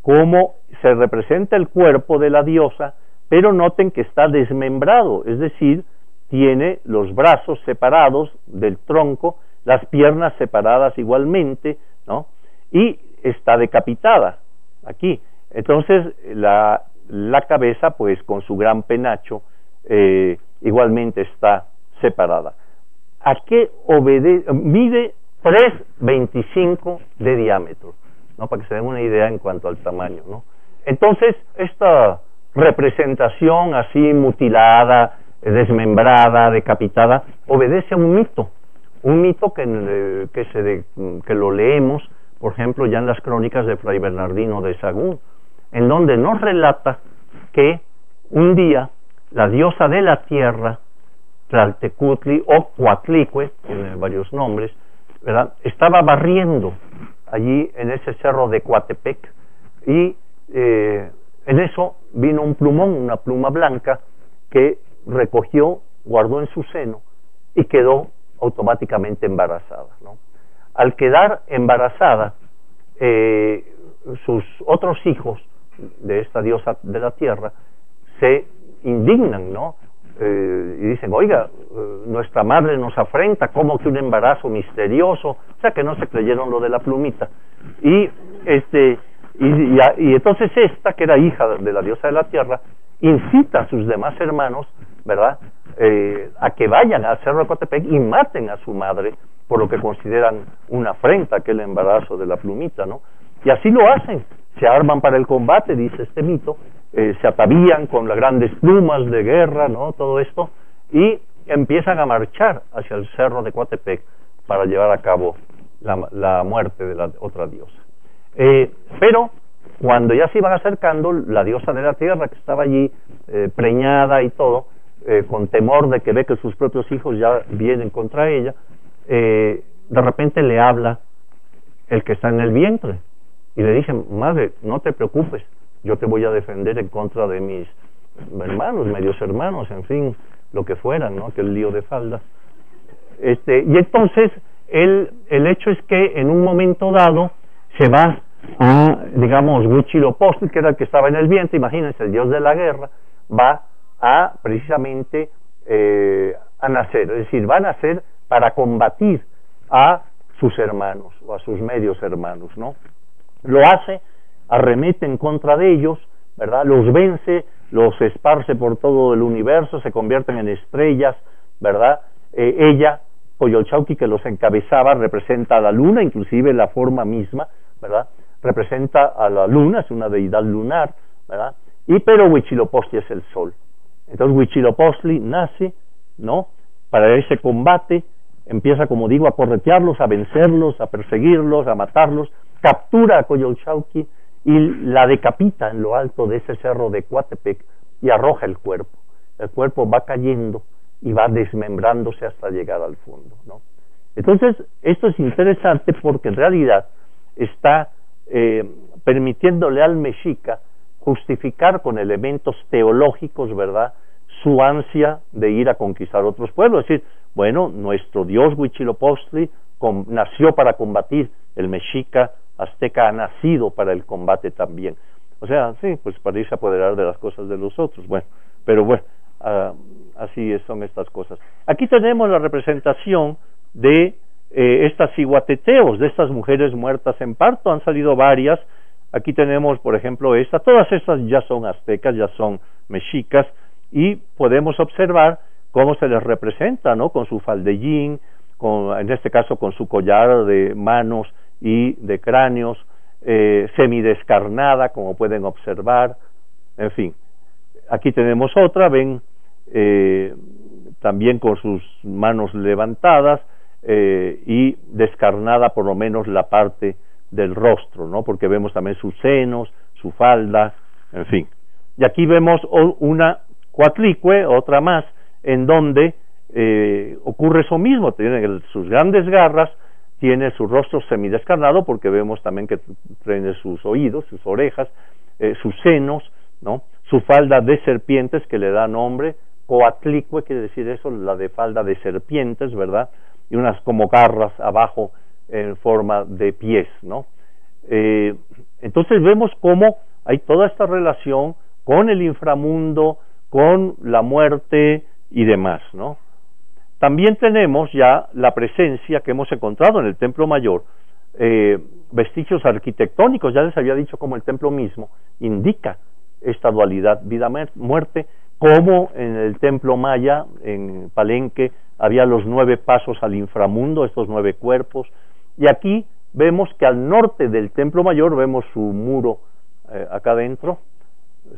cómo se representa el cuerpo de la diosa, pero noten que está desmembrado, es decir, tiene los brazos separados del tronco, las piernas separadas igualmente, ¿no? Y está decapitada aquí. Entonces, la, la cabeza, pues con su gran penacho, eh, igualmente está separada. ¿A qué obedece? Mide 3,25 de diámetro. ¿no? Para que se den una idea en cuanto al tamaño, ¿no? Entonces, esta representación así mutilada, desmembrada, decapitada, obedece a un mito, un mito que, eh, que, se que lo leemos, por ejemplo, ya en las crónicas de Fray Bernardino de Sagún, en donde nos relata que un día la diosa de la tierra, Tlaltecutli o Cuatlicue, tiene varios nombres, estaba barriendo allí en ese cerro de Coatepec y eh, en eso vino un plumón, una pluma blanca que recogió, guardó en su seno y quedó automáticamente embarazada. Al quedar embarazada, eh, sus otros hijos de esta diosa de la tierra se indignan, ¿no? Eh, y dicen, oiga, eh, nuestra madre nos afrenta, como que un embarazo misterioso, o sea que no se creyeron lo de la plumita. Y, este, y, entonces esta, que era hija de la diosa de la tierra, incita a sus demás hermanos, ¿verdad?, eh, a que vayan al Cerro Cotepec y maten a su madre por lo que consideran una afrenta, aquel embarazo de la plumita, ¿no? Y así lo hacen, se arman para el combate, dice este mito, eh, se atavían con las grandes plumas de guerra, ¿no? Todo esto, y empiezan a marchar hacia el cerro de Coatepec para llevar a cabo la, muerte de la otra diosa. Eh, pero cuando ya se iban acercando, la diosa de la tierra que estaba allí eh, preñada y todo, con temor de que ve que sus propios hijos ya vienen contra ella, de repente le habla el que está en el vientre y le dice, madre, no te preocupes, yo te voy a defender en contra de mis hermanos, medios hermanos, en fin, lo que fueran, ¿no? Aquel lío de faldas. Este, y entonces el, el hecho es que en un momento dado se va a, digamos, Huitzilopochtli, que era el que estaba en el vientre, imagínense, el dios de la guerra, va a precisamente eh, a nacer, es decir, va a nacer para combatir a sus hermanos o a sus medios hermanos, ¿no? Lo hace arremete en contra de ellos, ¿verdad? Los vence, los esparce por todo el universo, se convierten en estrellas, ¿verdad? Eh, ella, Coyolchauqui, que los encabezaba, representa a la luna, inclusive la forma misma, ¿verdad? Representa a la luna, es una deidad lunar, ¿verdad? Y pero Huitzilopochtli es el sol. Entonces Huitzilopochtli nace, ¿no? Para ese combate, empieza, como digo, a corretearlos, a vencerlos, a perseguirlos, a matarlos, captura a Coyolchauqui, y la decapita en lo alto de ese cerro de Coatepec y arroja el cuerpo. El cuerpo va cayendo y va desmembrándose hasta llegar al fondo. Entonces, esto es interesante porque en realidad está eh, permitiéndole al mexica justificar con elementos teológicos, ¿verdad?, su ansia de ir a conquistar otros pueblos. Es decir, bueno, nuestro dios Huitzilopochtli nació para combatir, el mexica azteca ha nacido para el combate también. O sea, sí, pues para irse a apoderar de las cosas de los otros. Bueno, pero bueno, ah, así son estas cosas. Aquí tenemos la representación de eh, estas iguateteos, de estas mujeres muertas en parto, han salido varias. Aquí tenemos, por ejemplo, esta, todas estas ya son aztecas, ya son mexicas, y podemos observar cómo se les representa, ¿no? Con su faldellín, con, en este caso con su collar de manos y de cráneos, eh, semidescarnada, como pueden observar, en fin. Aquí tenemos otra, ven, eh, también con sus manos levantadas eh, y descarnada por lo menos la parte del rostro, ¿no? Porque vemos también sus senos, su falda, en fin. Y aquí vemos una cuatlicue, otra más, en donde eh, ocurre eso mismo, tiene sus grandes garras, tiene su rostro semidescarnado, porque vemos también que tiene sus oídos, sus orejas, eh, sus senos, ¿no? Su falda de serpientes que le da nombre, coatlicue quiere decir eso, la de falda de serpientes, ¿verdad? Y unas como garras abajo en forma de pies, ¿no? Eh, entonces vemos cómo hay toda esta relación con el inframundo, con la muerte y demás, ¿no? También tenemos ya la presencia que hemos encontrado en el Templo Mayor, eh, vestigios arquitectónicos, ya les había dicho como el templo mismo indica esta dualidad vida-muerte, como en el templo maya, en Palenque, había los nueve pasos al inframundo, estos nueve cuerpos, y aquí vemos que al norte del templo mayor vemos su muro eh, acá adentro,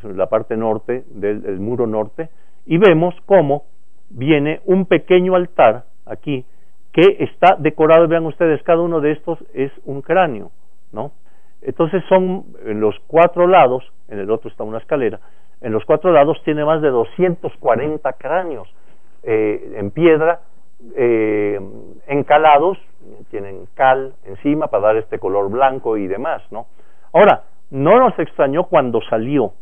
la parte norte del muro norte, y vemos cómo viene un pequeño altar aquí que está decorado, vean ustedes, cada uno de estos es un cráneo, ¿no? Entonces son en los cuatro lados, en el otro está una escalera, en los cuatro lados tiene más de 240 cráneos eh, en piedra, eh, encalados, tienen cal encima para dar este color blanco y demás, ¿no? Ahora, no nos extrañó cuando salió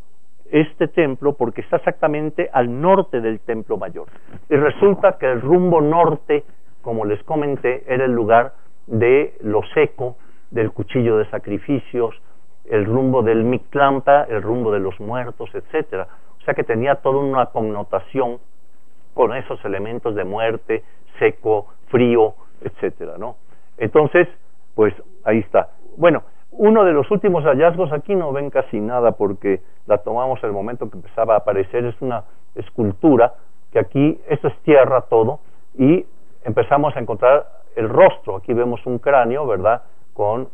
este templo porque está exactamente al norte del templo mayor. Y resulta que el rumbo norte, como les comenté, era el lugar de lo seco, del cuchillo de sacrificios, el rumbo del Mictlampa, el rumbo de los muertos, etcétera. O sea que tenía toda una connotación con esos elementos de muerte, seco, frío, etcétera, ¿no? Entonces, pues ahí está. Bueno, uno de los últimos hallazgos aquí no ven casi nada porque la tomamos el momento que empezaba a aparecer, es una escultura que aquí, esto es tierra todo, y empezamos a encontrar el rostro, aquí vemos un cráneo, ¿verdad? Con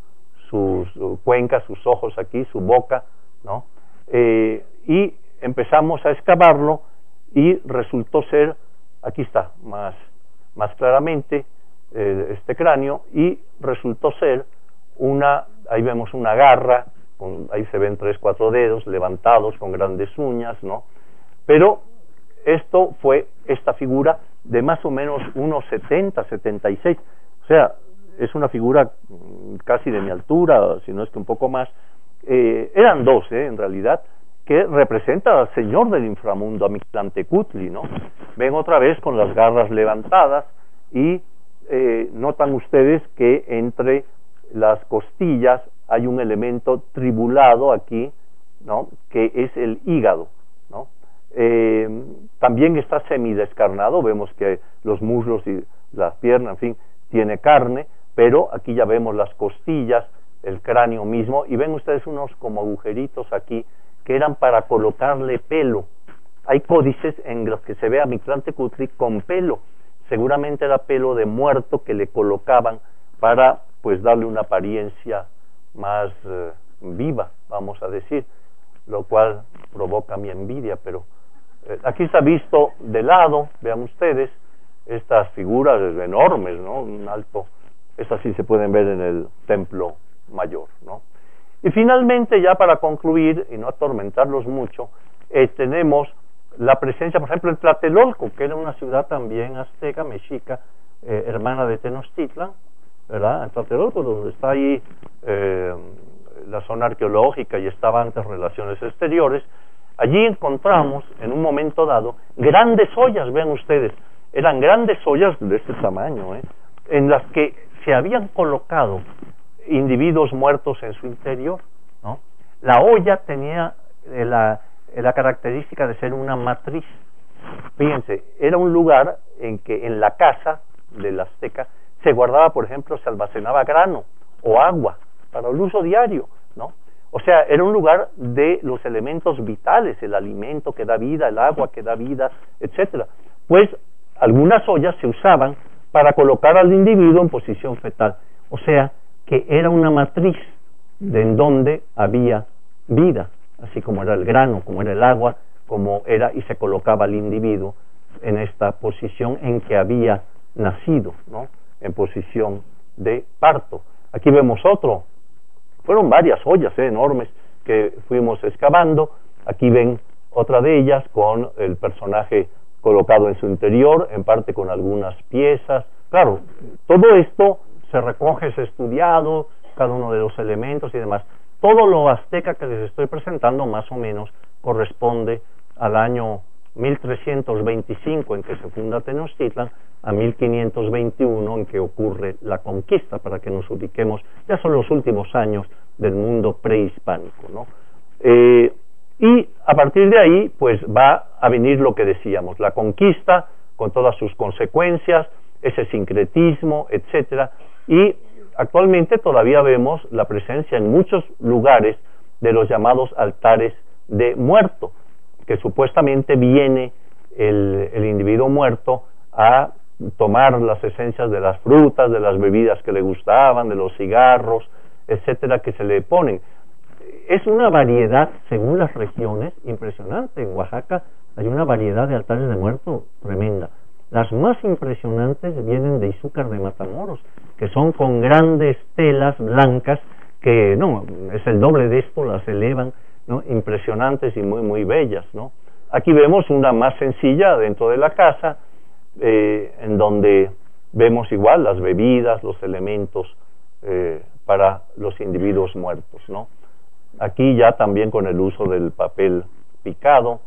sus cuencas, sus ojos aquí, su boca, ¿no? Eh, y empezamos a excavarlo y resultó ser, aquí está, más, más claramente, eh, este cráneo, y resultó ser una ahí vemos una garra, ahí se ven tres, cuatro dedos levantados con grandes uñas, ¿no? Pero esto fue esta figura de más o menos unos 70, 76, o sea, es una figura mm, casi de mi altura, si no es que un poco más. Eh, eran dos, eh, en realidad, que representa al señor del inframundo, a Mictlantecutli, ¿no? Ven otra vez con las garras levantadas y eh, notan ustedes que entre las costillas hay un elemento tribulado aquí, ¿no? que es el hígado. ¿no? Eh, también está semidescarnado, vemos que los muslos y las piernas, en fin, tiene carne, pero aquí ya vemos las costillas, el cráneo mismo, y ven ustedes unos como agujeritos aquí que eran para colocarle pelo. Hay códices en los que se ve a Mictlantecutli con pelo, seguramente era pelo de muerto que le colocaban para pues darle una apariencia más eh, viva, vamos a decir, lo cual provoca mi envidia, pero eh, aquí está visto de lado, vean ustedes, estas figuras enormes, ¿no? Un alto, estas sí se pueden ver en el templo mayor, ¿no? Y finalmente, ya para concluir y no atormentarlos mucho, eh, tenemos la presencia, por ejemplo, en Tlatelolco, que era una ciudad también azteca, mexica, hermana de Tenochtitlan, ¿verdad? En Tlatelolco, donde está ahí eh, la zona arqueológica y estaban antes relaciones exteriores, allí encontramos en un momento dado grandes ollas, vean ustedes, eran grandes ollas de este tamaño, ¿eh? en las que se habían colocado individuos muertos en su interior. La olla tenía eh, la, la característica de ser una matriz. Fíjense, era un lugar en que en la casa del azteca se guardaba, por ejemplo, se almacenaba grano o agua para el uso diario, ¿no? O sea, era un lugar de los elementos vitales, el alimento que da vida, el agua que da vida, etcétera. Pues algunas ollas se usaban para colocar al individuo en posición fetal. O sea, que era una matriz de en donde había vida, así como era el grano, como era el agua, como era y se colocaba al individuo en esta posición en que había nacido, ¿no? En posición de parto. Aquí vemos otro. Fueron varias ollas ¿eh? enormes que fuimos excavando. Aquí ven otra de ellas con el personaje colocado en su interior, en parte con algunas piezas. Claro, todo esto se recoge, es estudiado, cada uno de los elementos y demás. Todo lo azteca que les estoy presentando más o menos corresponde al año 1325 en que se funda Tenochtitlan a 1521 en que ocurre la conquista, para que nos ubiquemos, ya son los últimos años del mundo prehispánico. ¿no? Eh, y a partir de ahí, pues va a venir lo que decíamos, la conquista con todas sus consecuencias, ese sincretismo, etcétera, y actualmente todavía vemos la presencia en muchos lugares de los llamados altares de muerto, que supuestamente viene el, individuo muerto a tomar las esencias de las frutas, de las bebidas que le gustaban, de los cigarros, etcétera, que se le ponen. Es una variedad, según las regiones, impresionante. En Oaxaca hay una variedad de altares de muerto tremenda. Las más impresionantes vienen de Izúcar de Matamoros, que son con grandes telas blancas que, no, es el doble de esto, las elevan, ¿no? Impresionantes y muy, muy bellas, ¿no? Aquí vemos una más sencilla dentro de la casa, eh, en donde vemos igual las bebidas, los elementos eh, para los individuos muertos, ¿no? Aquí ya también con el uso del papel picado,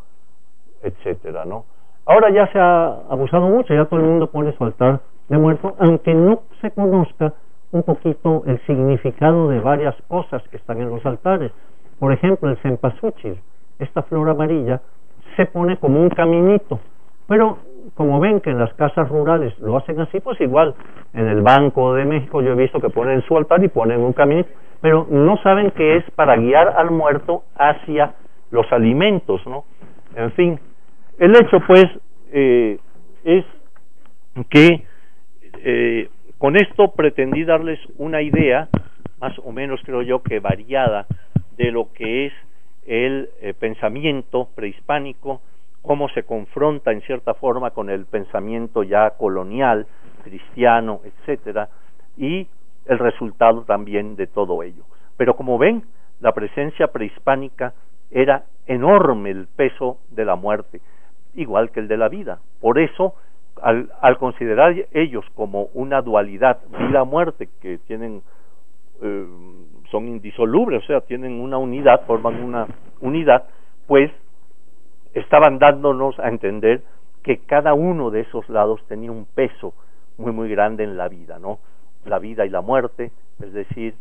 etcétera, ¿no? Ahora ya se ha abusado mucho, ya todo el mundo pone su altar de muerto, aunque no se conozca un poquito el significado de varias cosas que están en los altares. Por ejemplo, el cempasúchil, esta flor amarilla, se pone como un caminito, pero como ven que en las casas rurales lo hacen así, pues igual en el Banco de México yo he visto que ponen su altar y ponen un camino, pero no saben que es para guiar al muerto hacia los alimentos, ¿no? En fin, el hecho pues eh, es que eh, con esto pretendí darles una idea, más o menos creo yo que variada, de lo que es el eh, pensamiento prehispánico cómo se confronta en cierta forma con el pensamiento ya colonial, cristiano, etcétera, y el resultado también de todo ello. Pero como ven, la presencia prehispánica era enorme el peso de la muerte, igual que el de la vida. Por eso, al, al considerar ellos como una dualidad vida-muerte que tienen eh, son indisolubles, o sea, tienen una unidad, forman una unidad, pues estaban dándonos a entender que cada uno de esos lados tenía un peso muy muy grande en la vida, ¿no? La vida y la muerte, es decir,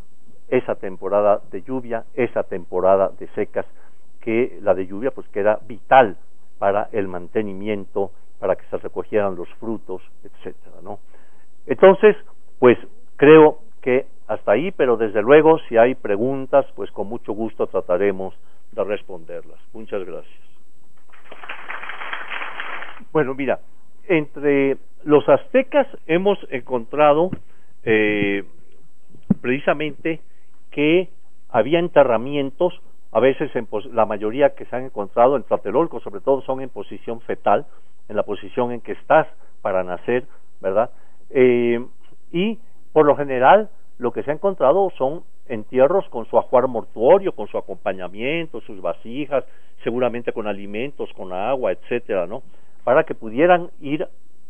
esa temporada de lluvia, esa temporada de secas, que la de lluvia pues que era vital para el mantenimiento, para que se recogieran los frutos, etcétera, ¿no? Entonces, pues creo que hasta ahí, pero desde luego si hay preguntas, pues con mucho gusto trataremos de responderlas. Muchas gracias. Bueno, mira, entre los aztecas hemos encontrado eh, precisamente que había enterramientos, a veces en la mayoría que se han encontrado en Tlatelolco, sobre todo son en posición fetal, en la posición en que estás para nacer, ¿verdad? Eh, y por lo general lo que se ha encontrado son entierros con su ajuar mortuorio, con su acompañamiento, sus vasijas, seguramente con alimentos, con agua, etcétera, ¿no? para que pudieran ir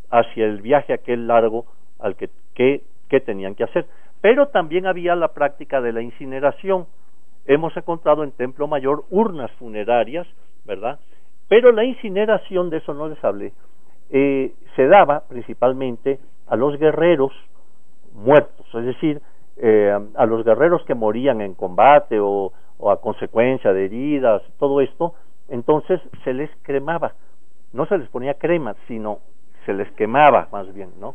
hacia el viaje aquel largo al que, que, tenían que hacer. Pero también había la práctica de la incineración. Hemos encontrado en Templo Mayor urnas funerarias, ¿verdad? Pero la incineración, de eso no les hablé, eh, se daba principalmente a los guerreros muertos, muertos, es decir, eh, a los guerreros que morían en combate o, a consecuencia de heridas, todo esto, entonces se les cremaba, no se les ponía crema, sino se les quemaba más bien, ¿no?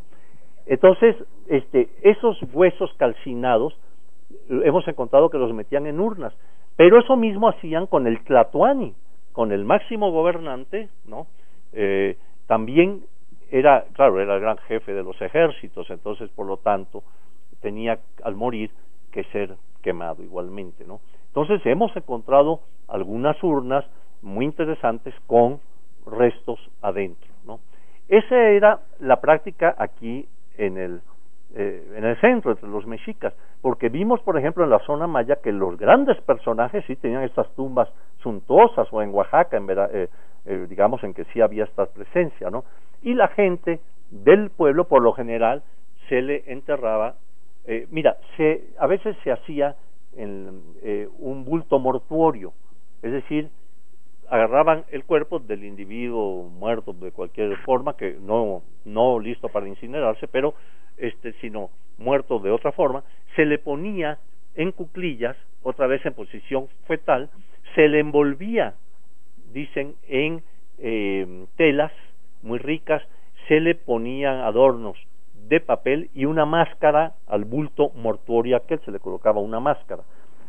Entonces, este, esos huesos calcinados hemos encontrado que los metían en urnas, pero eso mismo hacían con el Tlatuani, con el máximo gobernante, ¿no? Eh, también era, claro, era el gran jefe de los ejércitos, entonces por lo tanto tenía al morir que ser quemado igualmente, ¿no? Entonces hemos encontrado algunas urnas muy interesantes con restos adentro, ¿no? Esa era la práctica aquí en el eh, en el centro entre los mexicas, porque vimos, por ejemplo, en la zona maya que los grandes personajes sí tenían estas tumbas suntuosas o en Oaxaca, en, eh, eh, digamos, en que sí había esta presencia, ¿no? Y la gente del pueblo, por lo general, se le enterraba, eh, mira, se, a veces se hacía en, eh, un bulto mortuorio, es decir, agarraban el cuerpo del individuo muerto de cualquier forma, que no, no listo para incinerarse, pero este, sino muerto de otra forma, se le ponía en cuclillas, otra vez en posición fetal, se le envolvía, dicen, en eh, telas muy ricas, se le ponían adornos de papel y una máscara al bulto mortuorio aquel, se le colocaba una máscara.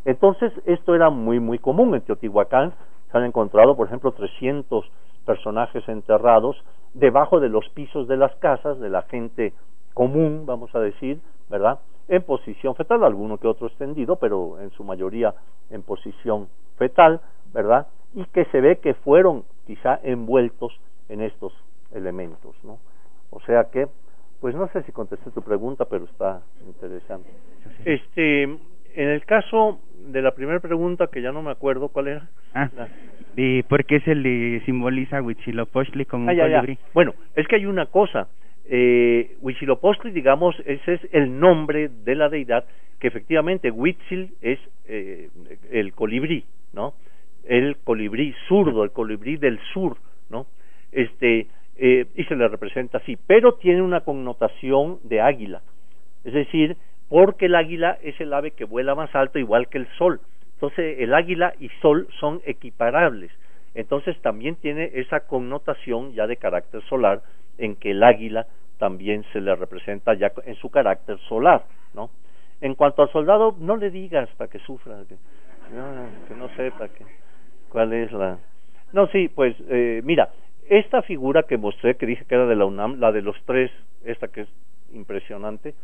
Entonces, esto era muy, muy común en Teotihuacán, se han encontrado, por ejemplo, 300 personajes enterrados debajo de los pisos de las casas de la gente común, vamos a decir, ¿verdad? En posición fetal, alguno que otro extendido, pero en su mayoría en posición fetal, ¿verdad? Y que se ve que fueron quizá envueltos en estos elementos, ¿no? O sea que, pues no sé si contesté tu pregunta, pero está interesante. Este, en el caso de la primera pregunta, que ya no me acuerdo cuál era. Ah, ¿y por qué se le simboliza Huitzilopochtli con un ah, colibrí? Bueno, es que hay una cosa, eh, Huitzilopochtli, digamos, ese es el nombre de la deidad, que efectivamente Huitzil es eh, el colibrí, ¿no? El colibrí zurdo, el colibrí del sur, ¿no? Este, eh, y se le representa así, pero tiene una connotación de águila, es decir, porque el águila es el ave que vuela más alto igual que el sol, entonces el águila y sol son equiparables, entonces también tiene esa connotación ya de carácter solar, en que el águila también se le representa ya en su carácter solar, ¿no? En cuanto al soldado, no le digas para que sufra, que, no, sepa que, cuál es la... No, sí, pues eh, mira, esta figura que mostré, que dije que era de la UNAM, la de los tres, esta que es impresionante,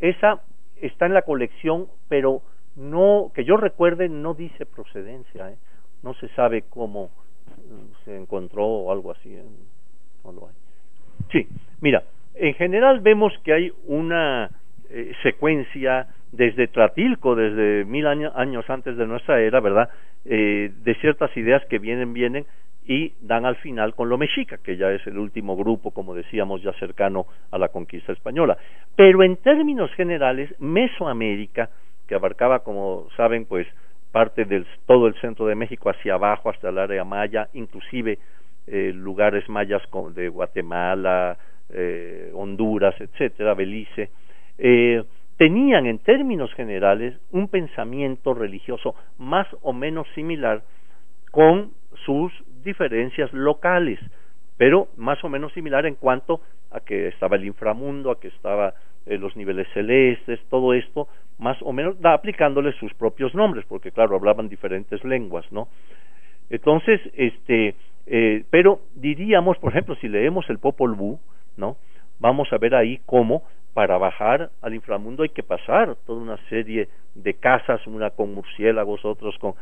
esa está en la colección, pero no, que yo recuerde, no dice procedencia, ¿eh? no se sabe cómo se encontró o algo así, ¿eh? no lo hay. Sí, mira, en general vemos que hay una eh, secuencia desde Tratilco, desde mil años, antes de nuestra era, ¿verdad? Eh, de ciertas ideas que vienen, vienen y dan al final con lo mexica, que ya es el último grupo, como decíamos, ya cercano a la conquista española. Pero en términos generales, Mesoamérica, que abarcaba, como saben, pues parte del todo el centro de México hacia abajo hasta el área maya, inclusive eh, lugares mayas de Guatemala, eh, Honduras, etcétera, Belice, eh, tenían en términos generales un pensamiento religioso más o menos similar con sus diferencias locales, pero más o menos similar en cuanto a que estaba el inframundo, a que estaba los niveles celestes, todo esto, más o menos da aplicándole sus propios nombres, porque claro, hablaban diferentes lenguas, ¿no? Entonces, este, eh, pero diríamos, por ejemplo, si leemos el Popol Vuh, ¿no? Vamos a ver ahí cómo para bajar al inframundo hay que pasar toda una serie de casas, una con murciélagos, otros con,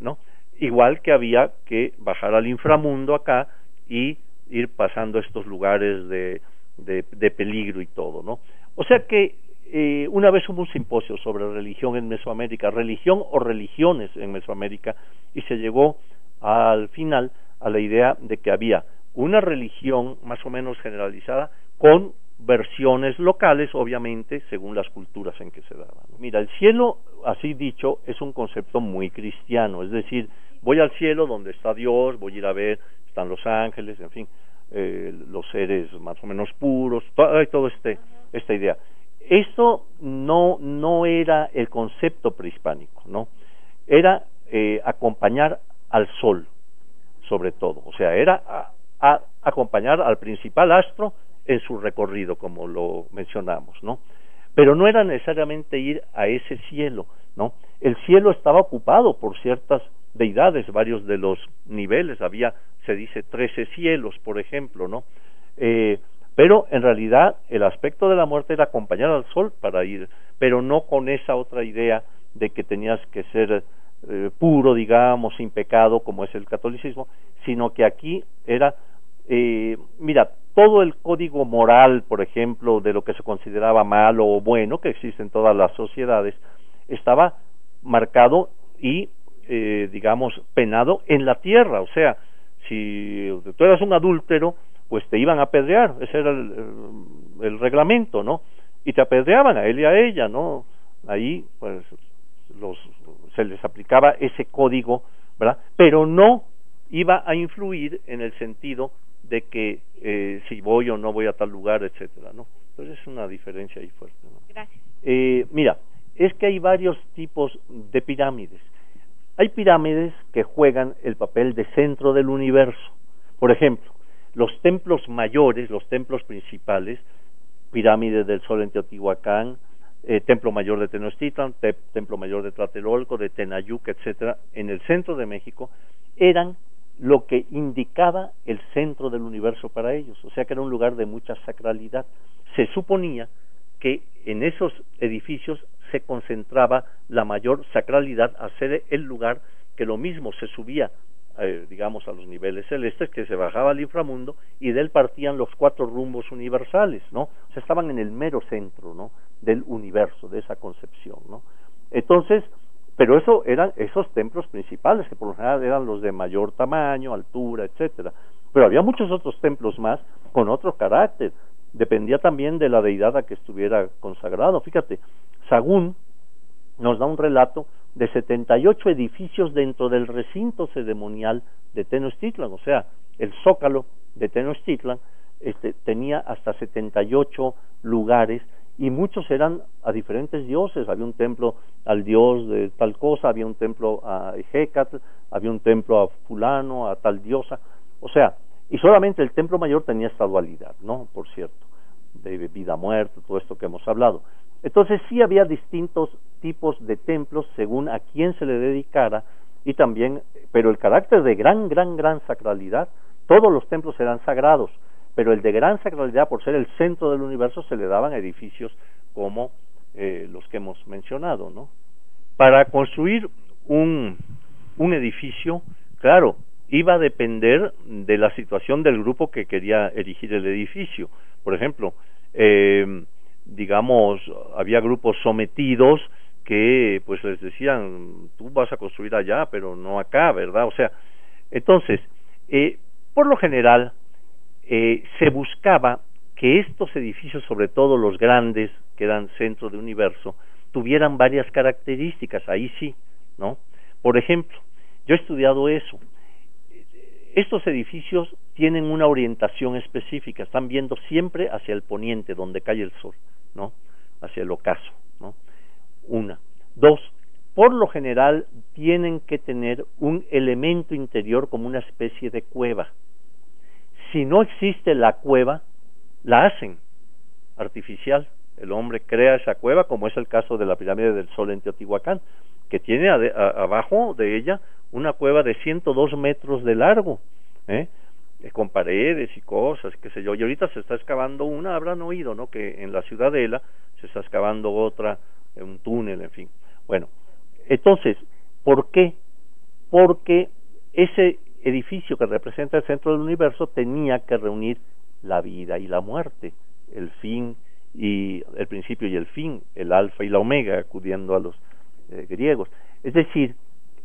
¿no? Igual que había que bajar al inframundo acá y ir pasando estos lugares de, de, peligro y todo, ¿no? O sea que eh, una vez hubo un simposio sobre religión en Mesoamérica, religión o religiones en Mesoamérica, y se llegó al final a la idea de que había una religión más o menos generalizada con versiones locales, obviamente, según las culturas en que se daban. Mira, el cielo, así dicho, es un concepto muy cristiano, es decir, voy al cielo donde está Dios, voy a ir a ver, están los ángeles, en fin, eh, los seres más o menos puros, todo, todo este, esta idea. esto no, no era el concepto prehispánico, ¿no? Era eh, acompañar al sol, sobre todo. O sea, era acompañar al principal astro en su recorrido, como lo mencionamos, ¿no? Pero no era necesariamente ir a ese cielo, ¿no? El cielo estaba ocupado por ciertas deidades, varios de los niveles, había, se dice, trece cielos, por ejemplo, ¿no? Eh, pero en realidad el aspecto de la muerte era acompañar al sol para ir, pero no con esa otra idea de que tenías que ser eh, puro, digamos, sin pecado, como es el catolicismo, sino que aquí era, eh, mira, todo el código moral, por ejemplo, de lo que se consideraba malo o bueno, que existe en todas las sociedades, estaba marcado y, eh, digamos, penado en la tierra. O sea, si tú eras un adúltero, pues te iban a apedrear, ese era el, reglamento, ¿no? Y te apedreaban a él y a ella, ¿no? Ahí, pues, los, se les aplicaba ese código, ¿verdad? Pero no iba a influir en el sentido de que eh, si voy o no voy a tal lugar, etcétera, ¿no? Entonces es una diferencia ahí fuerte, ¿no? Gracias. Eh, mira, es que hay varios tipos de pirámides. Hay pirámides que juegan el papel de centro del universo. Por ejemplo, los templos mayores, los templos principales, Pirámide del Sol en Teotihuacán, eh, Templo Mayor de Tenochtitlan, Templo Mayor de Tlatelolco, de Tenayuca, etcétera, en el centro de México, eran lo que indicaba el centro del universo para ellos, o sea que era un lugar de mucha sacralidad. Se suponía que en esos edificios se concentraba la mayor sacralidad a ser el lugar que lo mismo se subía eh, digamos, a los niveles celestes, que se bajaba al inframundo y de él partían los cuatro rumbos universales, ¿no? O sea, estaban en el mero centro, ¿no? Del universo, de esa concepción, ¿no? Entonces, pero eso eran esos templos principales, que por lo general eran los de mayor tamaño, altura, etcétera. Pero había muchos otros templos más con otro carácter. Dependía también de la deidad a que estuviera consagrado. Fíjate, Sagún nos da un relato de 78 edificios dentro del recinto ceremonial de Tenochtitlan, o sea, el zócalo de Tenochtitlan este, tenía hasta 78 lugares y muchos eran a diferentes dioses, había un templo al dios de tal cosa, había un templo a Hecatl, había un templo a fulano, a tal diosa, o sea, y solamente el templo mayor tenía esta dualidad, ¿no? Por cierto, de vida muerte, todo esto que hemos hablado. Entonces sí había distintos tipos de templos según a quién se le dedicara y también, pero el carácter de gran, gran, gran sacralidad, todos los templos eran sagrados, pero el de gran sacralidad por ser el centro del universo se le daban edificios como eh, los que hemos mencionado, ¿no? Para construir un, un edificio, claro, iba a depender de la situación del grupo que quería erigir el edificio. Por ejemplo, eh, digamos, había grupos sometidos que pues les decían, tú vas a construir allá, pero no acá, ¿verdad? O sea, entonces, eh, por lo general, eh, se buscaba que estos edificios, sobre todo los grandes, que eran centro de universo, tuvieran varias características, ahí sí, ¿no? Por ejemplo, yo he estudiado eso. Estos edificios tienen una orientación específica, están viendo siempre hacia el poniente, donde cae el sol. ¿no? Hacia el ocaso, ¿no? Una. Dos, por lo general tienen que tener un elemento interior como una especie de cueva. Si no existe la cueva, la hacen artificial. El hombre crea esa cueva, como es el caso de la pirámide del Sol en Teotihuacán, que tiene abajo de ella una cueva de 102 metros de largo, ¿eh? Eh, con paredes y cosas, qué sé yo, y ahorita se está excavando una, habrán oído, ¿no? Que en la ciudadela se está excavando otra, un túnel, en fin. Bueno, entonces, ¿por qué? Porque ese edificio que representa el centro del universo tenía que reunir la vida y la muerte, el fin y el principio y el fin, el alfa y la omega, acudiendo a los eh, griegos. Es decir,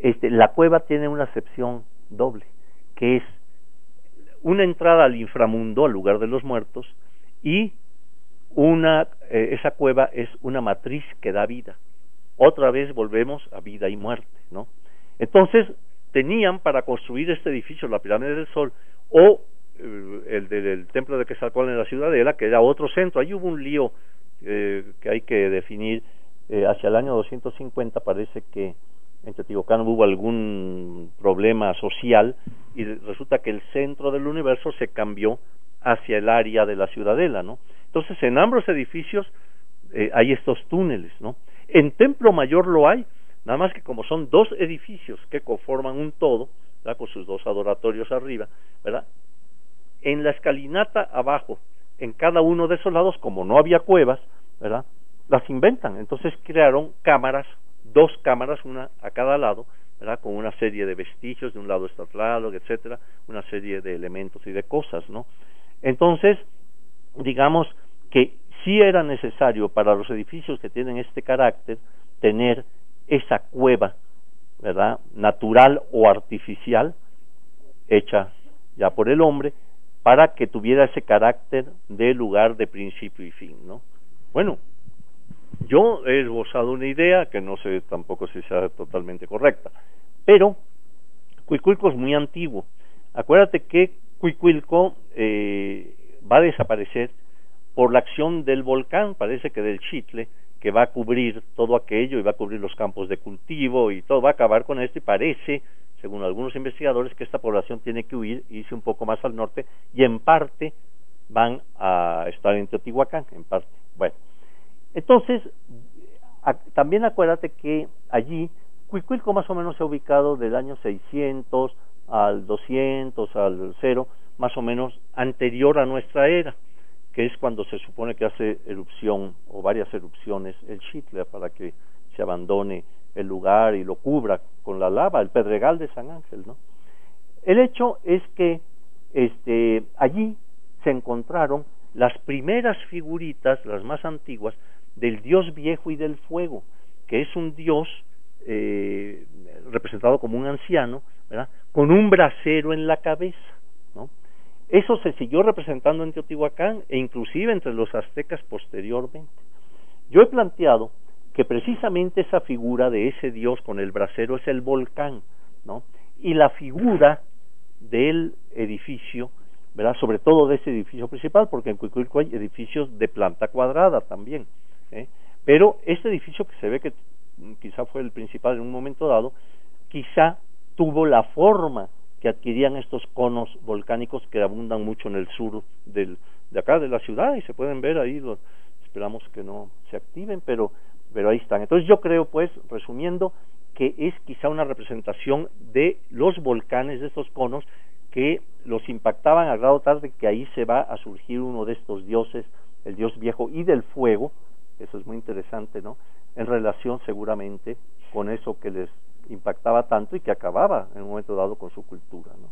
este, la cueva tiene una acepción doble, que es una entrada al inframundo, al lugar de los muertos, y una, eh, esa cueva es una matriz que da vida. Otra vez volvemos a vida y muerte, ¿no? Entonces, tenían para construir este edificio, la pirámide del Sol, o eh, el del templo de Quetzalcóatl en la ciudadela, que era otro centro. Ahí hubo un lío eh, que hay que definir. Eh, hacia el año 250 parece que en Teotihuacán hubo algún problema social y resulta que el centro del universo se cambió hacia el área de la ciudadela, ¿no? Entonces, en ambos edificios eh, hay estos túneles, ¿no? En Templo Mayor lo hay, nada más que como son dos edificios que conforman un todo, con sus dos adoratorios arriba, ¿verdad? En la escalinata abajo, en cada uno de esos lados, como no había cuevas, ¿verdad? Las inventan, entonces crearon cámaras, dos cámaras, una a cada lado, ¿verdad? Con una serie de vestigios, de un lado está Tlaloc, etcétera, una serie de elementos y de cosas, ¿no? Entonces, digamos que sí era necesario para los edificios que tienen este carácter tener esa cueva, ¿verdad? Natural o artificial, hecha ya por el hombre, para que tuviera ese carácter de lugar de principio y fin, ¿no? Bueno, yo he esbozado una idea que no sé tampoco si sea totalmente correcta, pero Cuicuilco es muy antiguo. Acuérdate que Cuicuilco eh, va a desaparecer por la acción del volcán, parece que del Chitle, que va a cubrir todo aquello y va a cubrir los campos de cultivo y todo va a acabar con esto y parece, según algunos investigadores, que esta población tiene que huir, irse un poco más al norte y en parte van a estar en Teotihuacán, en parte. Bueno, entonces, también acuérdate que allí Cuicuilco más o menos se ha ubicado del año 600 al 200, al 0, más o menos anterior a nuestra era que es cuando se supone que hace erupción o varias erupciones el Chitler para que se abandone el lugar y lo cubra con la lava, el pedregal de San Ángel, ¿no? El hecho es que este, allí se encontraron las primeras figuritas, las más antiguas, del dios viejo y del fuego, que es un dios eh, representado como un anciano, con un brasero en la cabeza. Eso se siguió representando en Teotihuacán e inclusive entre los aztecas posteriormente. Yo he planteado que precisamente esa figura de ese dios con el brasero es el volcán, ¿no? Y la figura del edificio. Sobre todo de ese edificio principal, porque en Cuicuilco hay edificios de planta cuadrada también, ¿eh? Pero este edificio que se ve que quizá fue el principal en un momento dado, quizá tuvo la forma que adquirían estos conos volcánicos que abundan mucho en el sur del, de acá de la ciudad y se pueden ver ahí, los, esperamos que no se activen, pero, pero ahí están. Entonces yo creo, pues, resumiendo, que es quizá una representación de los volcanes, de estos conos, que los impactaban a grado tal de que ahí se va a surgir uno de estos dioses, el dios viejo y del fuego, eso es muy interesante, ¿no? En relación seguramente con eso que les impactaba tanto y que acababa en un momento dado con su cultura, ¿no?